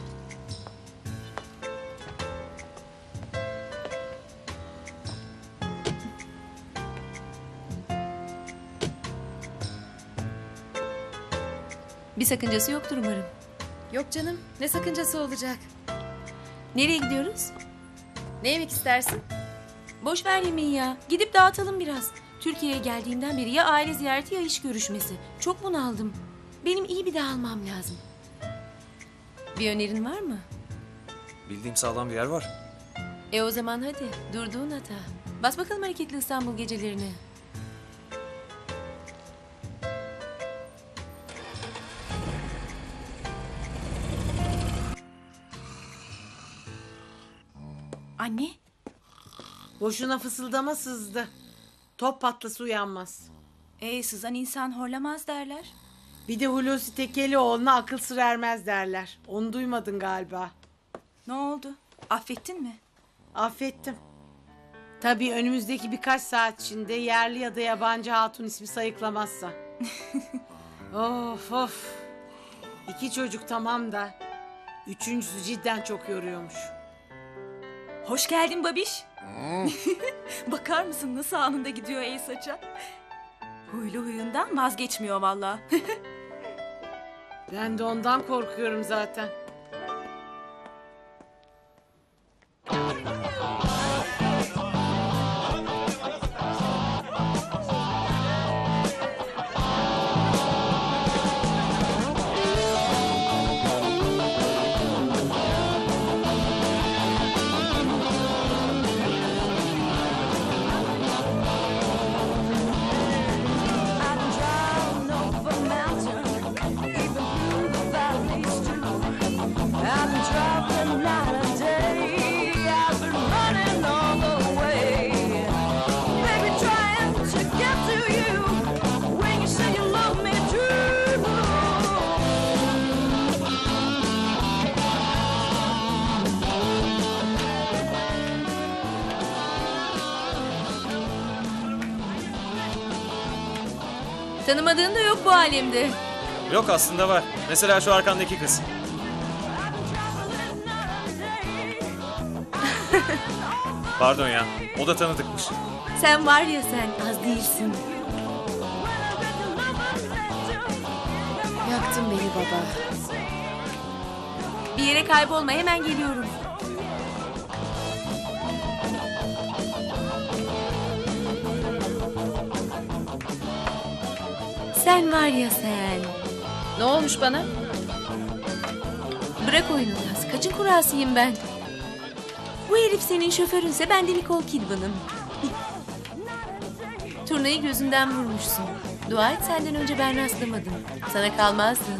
Bir sakıncası yoktur umarım. Yok canım ne sakıncası olacak. Nereye gidiyoruz? Ne yemek istersin? Boş ver yemeği ya. Gidip dağıtalım biraz. Türkiye'ye geldiğimden beri ya aile ziyareti ya iş görüşmesi. Çok bunaldım. Benim iyi bir dağılmam lazım. Bir önerin var mı? Bildiğim sağlam bir yer var. E o zaman hadi. Durduğun hata. Bas bakalım hareketli İstanbul gecelerini. Boşuna fısıldama sızdı. Top patlası uyanmaz. Ee, sızan insan horlamaz derler. Bir de Hulusi Tekelioğlu'na akıl sır ermez derler. Onu duymadın galiba. Ne oldu? Affettin mi? Affettim. Tabii önümüzdeki birkaç saat içinde yerli ya da yabancı hatun ismi sayıklamazsa. [laughs] of of. İki çocuk tamam da üçüncüsü cidden çok yoruyormuş. Hoş geldin babiş. [laughs] Bakar mısın nasıl anında gidiyor el saça? Huylu huyundan vazgeçmiyor valla. [laughs] Ben de ondan korkuyorum zaten. olmadığın da yok bu alemde. Yok aslında var. Mesela şu arkandaki kız. [laughs] Pardon ya. O da tanıdıkmış. Sen var ya sen az değilsin. Yaktın beni baba. Bir yere kaybolma hemen geliyorum. Sen var ya sen. Ne olmuş bana? Bırak oyunu Naz. Kaçın kurasıyım ben. Bu herif senin şoförünse ben de Nicole Kidman'ım. [laughs] Turnayı gözünden vurmuşsun. Dua et senden önce ben rastlamadım. Sana kalmazdı. [laughs]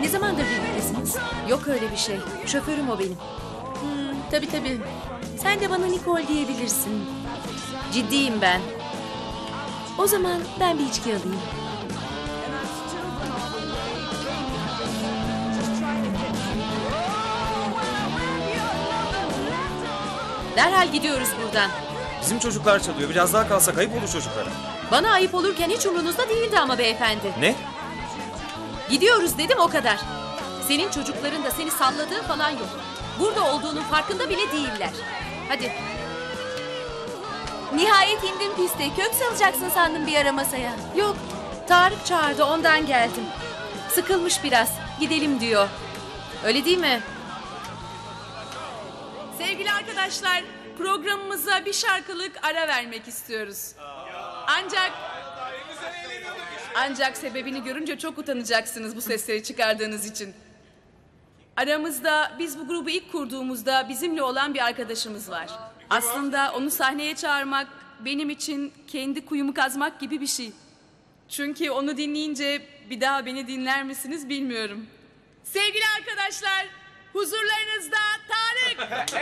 Ne zamandır birliktesiniz? Yok öyle bir şey. Şoförüm o benim. Hmm, tabii tabii. Sen de bana Nicole diyebilirsin. Ciddiyim ben. O zaman ben bir içki alayım. Derhal gidiyoruz buradan. Bizim çocuklar çalıyor. Biraz daha kalsak ayıp olur çocuklara. Bana ayıp olurken hiç umrunuzda değildi ama beyefendi. Ne? Gidiyoruz dedim o kadar. Senin çocukların da seni salladığı falan yok. Burada olduğunun farkında bile değiller. Hadi Nihayet indim piste. Kök salacaksın sandım bir ara masaya. Yok. Tarık çağırdı ondan geldim. Sıkılmış biraz. Gidelim diyor. Öyle değil mi? Sevgili arkadaşlar, programımıza bir şarkılık ara vermek istiyoruz. Ancak ancak sebebini görünce çok utanacaksınız bu sesleri çıkardığınız için. Aramızda biz bu grubu ilk kurduğumuzda bizimle olan bir arkadaşımız var. Aslında onu sahneye çağırmak benim için kendi kuyumu kazmak gibi bir şey. Çünkü onu dinleyince bir daha beni dinler misiniz bilmiyorum. Sevgili arkadaşlar, huzurlarınızda Tarık. Tarık!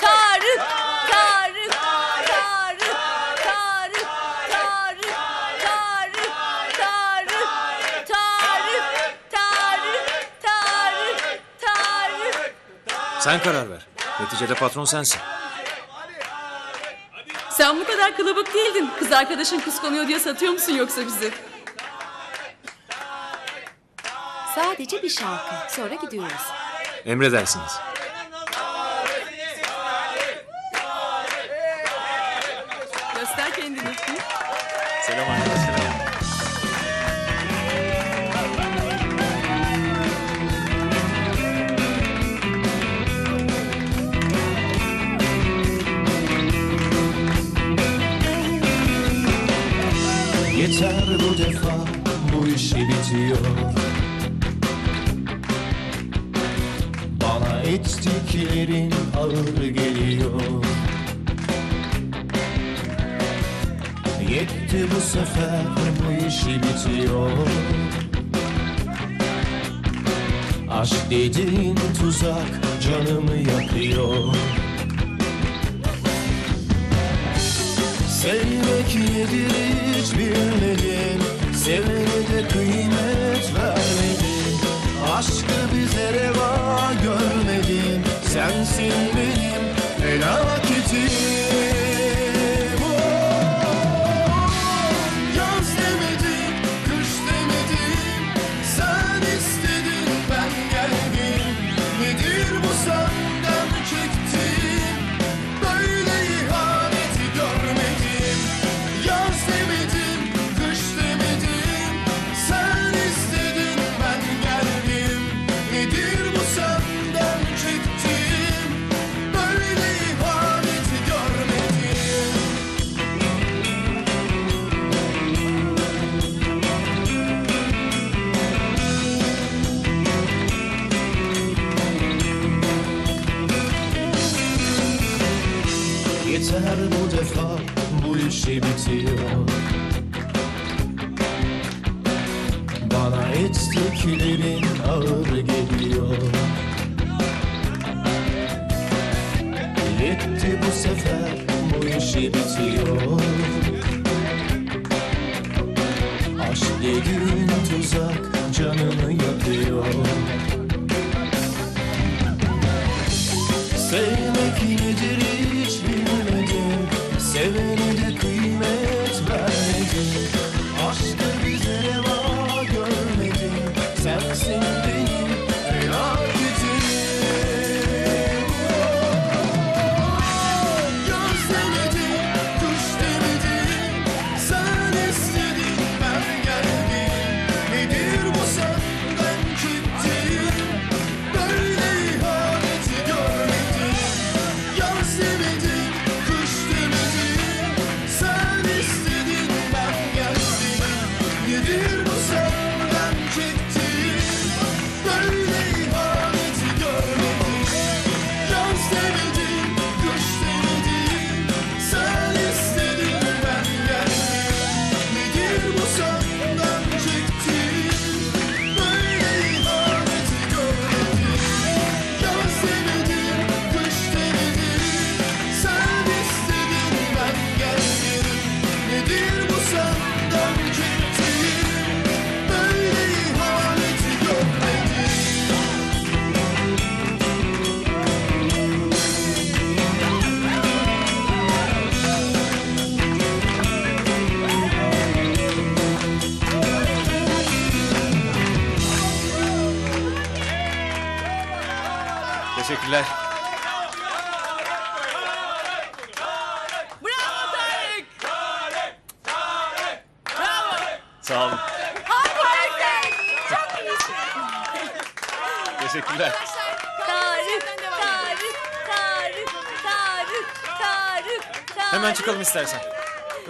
Tarık! Tarık! Tarık! Tarık! Tarık! Tarık! Tarık! Tarık! Tarık! Tarık! Sen karar ver. Neticede patron sensin. Sen bu kadar kılıbık değildin. Kız arkadaşın kıskanıyor diye satıyor musun yoksa bizi? Sadece bir şarkı. Sonra gidiyoruz. Emredersiniz. Göster kendini. Selam arkadaşlar. Yeter bu defa bu işi bitiyor. Bana ettiklerin ağır geliyor. Yetti bu sefer bu işi bitiyor. Aşk dediğin tuzak canımı yakıyor Sevmek nedir hiç bilmedim Sevene de kıymet vermedim Aşkı bize reva görmedim Sensin benim felaketim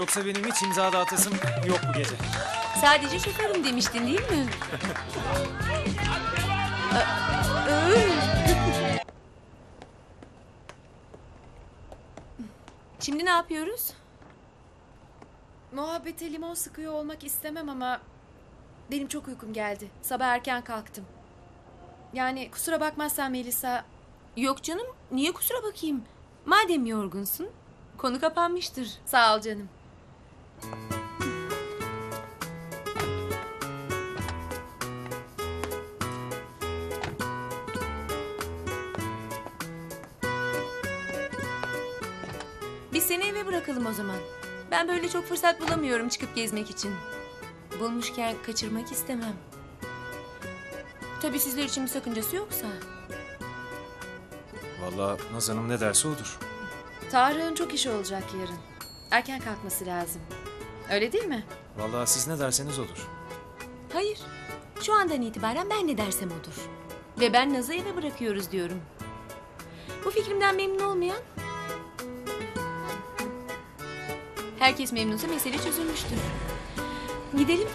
Yoksa benim hiç imza dağıtasım yok bu gece. Sadece şoförüm demiştin değil mi? Şimdi ne yapıyoruz? Muhabbete limon sıkıyor olmak istemem ama... Benim çok uykum geldi. Sabah erken kalktım. Yani kusura bakmazsan Melisa... Yok canım, niye kusura bakayım? Madem yorgunsun, konu kapanmıştır. Sağ ol canım. Biz seni eve bırakalım o zaman. Ben böyle çok fırsat bulamıyorum çıkıp gezmek için. Bulmuşken kaçırmak istemem. Tabii sizler için bir sakıncası yoksa. Vallahi Naz Hanım ne derse odur. Tarık'ın çok işi olacak yarın. Erken kalkması lazım. Öyle değil mi? Vallahi siz ne derseniz olur. Hayır. Şu andan itibaren ben ne dersem odur. Ve ben Naz'ı eve bırakıyoruz diyorum. Bu fikrimden memnun olmayan... Herkes memnunsa mesele çözülmüştür. Gidelim.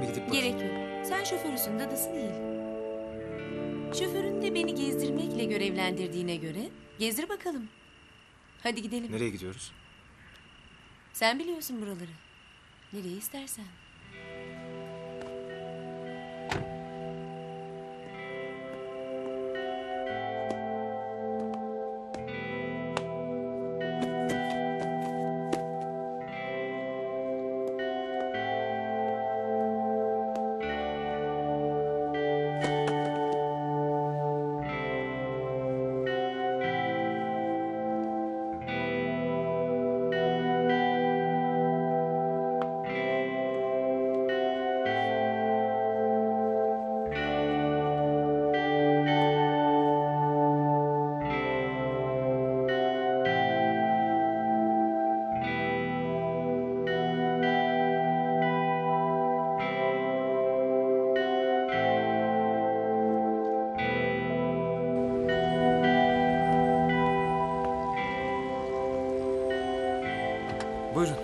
Ben bir gidip bakayım. Gerek yok. Sen şoförüsün, dadısı değil. Şoförün de beni gezdirmekle görevlendirdiğine göre gezdir bakalım. Hadi gidelim. Nereye gidiyoruz? Sen biliyorsun buraları. Nereye istersen. Buyurun.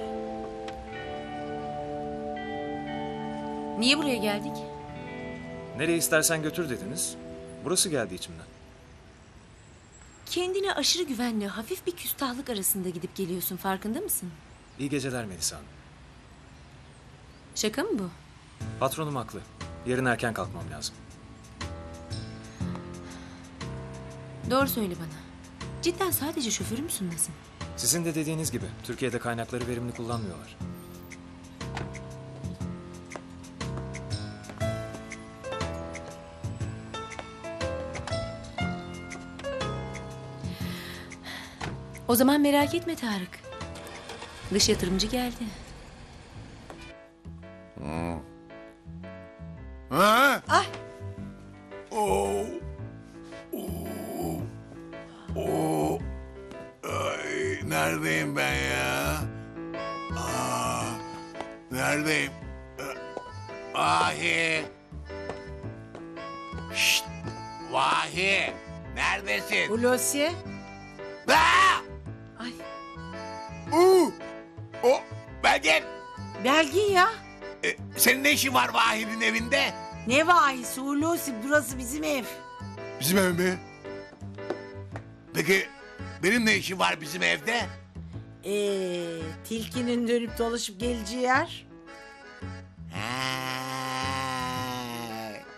Niye buraya geldik? Nereye istersen götür dediniz. Burası geldi içimden. Kendine aşırı güvenle hafif bir küstahlık arasında gidip geliyorsun farkında mısın? İyi geceler Melisa Hanım. Şaka mı bu? Patronum haklı. Yarın erken kalkmam lazım. Doğru söyle bana. Cidden sadece şoförü müsün Nazım? Sizin de dediğiniz gibi Türkiye'de kaynakları verimli kullanmıyorlar. O zaman merak etme Tarık. Dış yatırımcı geldi. Burası bizim ev. Bizim ev mi? Peki benim ne işim var bizim evde? Ee, tilkinin dönüp dolaşıp geleceği yer.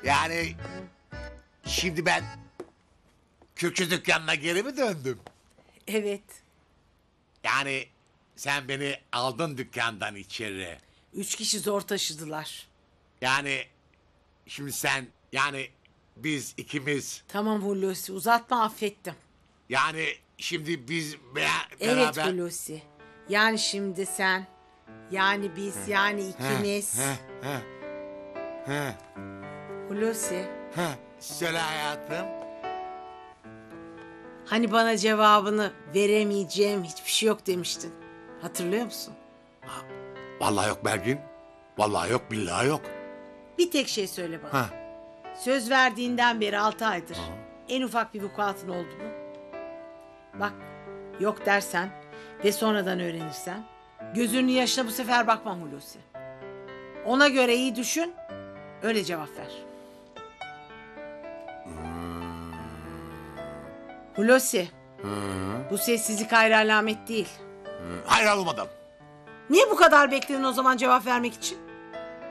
Yani şimdi ben Kürkçü dükkanına geri mi döndüm? Evet. Yani sen beni aldın dükkandan içeri. Üç kişi zor taşıdılar. Yani şimdi sen yani biz ikimiz Tamam Hulusi uzatma affettim. yani şimdi biz be- Evet beraber... Hulusi. Yani şimdi sen. Yani biz yani ikimiz. Hulusi. heh. Söyle hayatım. Hani bana cevabını veremeyeceğim hiçbir şey yok demiştin. Hatırlıyor musun? Vallahi yok Belgin. Vallahi yok billahi yok. Bir tek şey söyle bana. Ha. Söz verdiğinden beri altı aydır. En ufak bir vukuatın oldu mu? Bak yok dersen ve sonradan öğrenirsen gözünün yaşına bu sefer bakmam Hulusi. Ona göre iyi düşün öyle cevap ver. Hulusi bu sessizlik hayır alamet değil. Hayır almadım. Niye bu kadar bekledin o zaman cevap vermek için?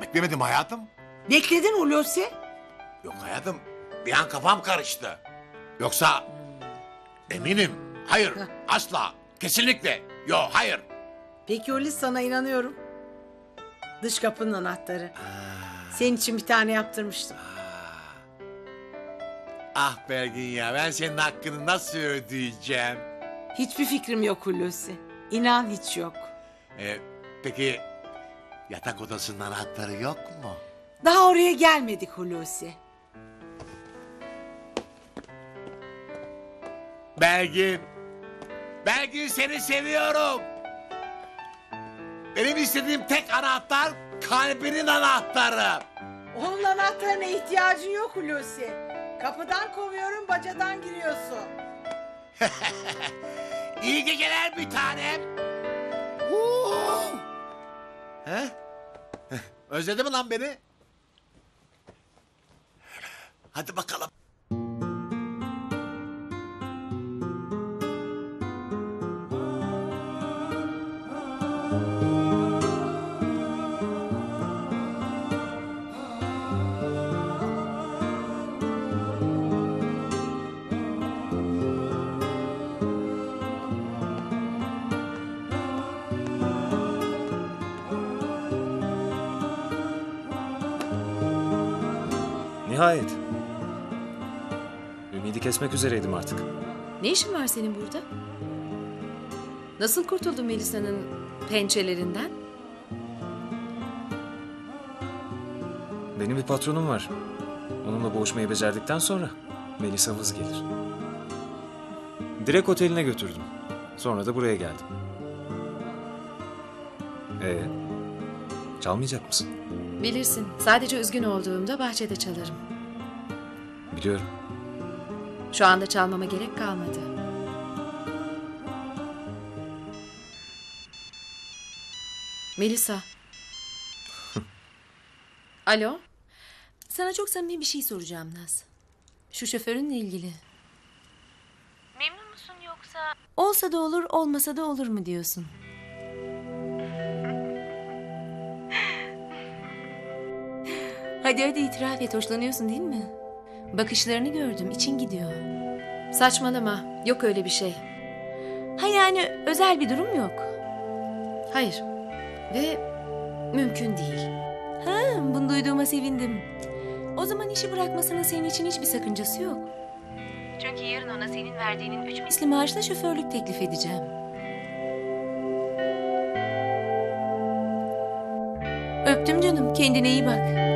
Beklemedim hayatım. Bekledin Hulusi. Yok hayatım. Bir an kafam karıştı. Yoksa eminim. Hayır asla. Kesinlikle. Yok hayır. Peki Hulusi sana inanıyorum. Dış kapının anahtarı. Senin için bir tane yaptırmıştım. Ah Belgin ya ben senin hakkını nasıl ödeyeceğim? Hiçbir fikrim yok Hulusi. İnan hiç yok. Ee, peki yatak odasının anahtarı yok mu? Daha oraya gelmedik Hulusi. Belgin. Belgin seni seviyorum. Benim istediğim tek anahtar kalbinin anahtarı. Onun anahtarına ihtiyacın yok Hulusi. Kapıdan kovuyorum bacadan giriyorsun. [laughs] İyi geceler bir tanem. Huu! He? Özledi mi lan beni? Hadi bakalım. Nihayet. Ümidi kesmek üzereydim artık. Ne işin var senin burada? Nasıl kurtuldun Melisa'nın pençelerinden? Benim bir patronum var. Onunla boğuşmayı becerdikten sonra Melisa vız gelir. Direkt oteline götürdüm. Sonra da buraya geldim. Ee, çalmayacak mısın? Bilirsin sadece üzgün olduğumda bahçede çalarım. Biliyorum. Şu anda çalmama gerek kalmadı. Melisa. [laughs] Alo? Sana çok samimi bir şey soracağım Naz. Şu şoförünle ilgili. Memnun musun yoksa? Olsa da olur, olmasa da olur mu diyorsun? [laughs] Hadi hadi itiraf et, hoşlanıyorsun değil mi? Bakışlarını gördüm, için gidiyor. Saçmalama. Yok öyle bir şey. Ha yani özel bir durum yok. Hayır. Ve mümkün değil. Ha, bunu duyduğuma sevindim. O zaman işi bırakmasının senin için hiçbir sakıncası yok. Çünkü yarın ona senin verdiğinin üç misli maaşla şoförlük teklif edeceğim. Öptüm canım, kendine iyi bak.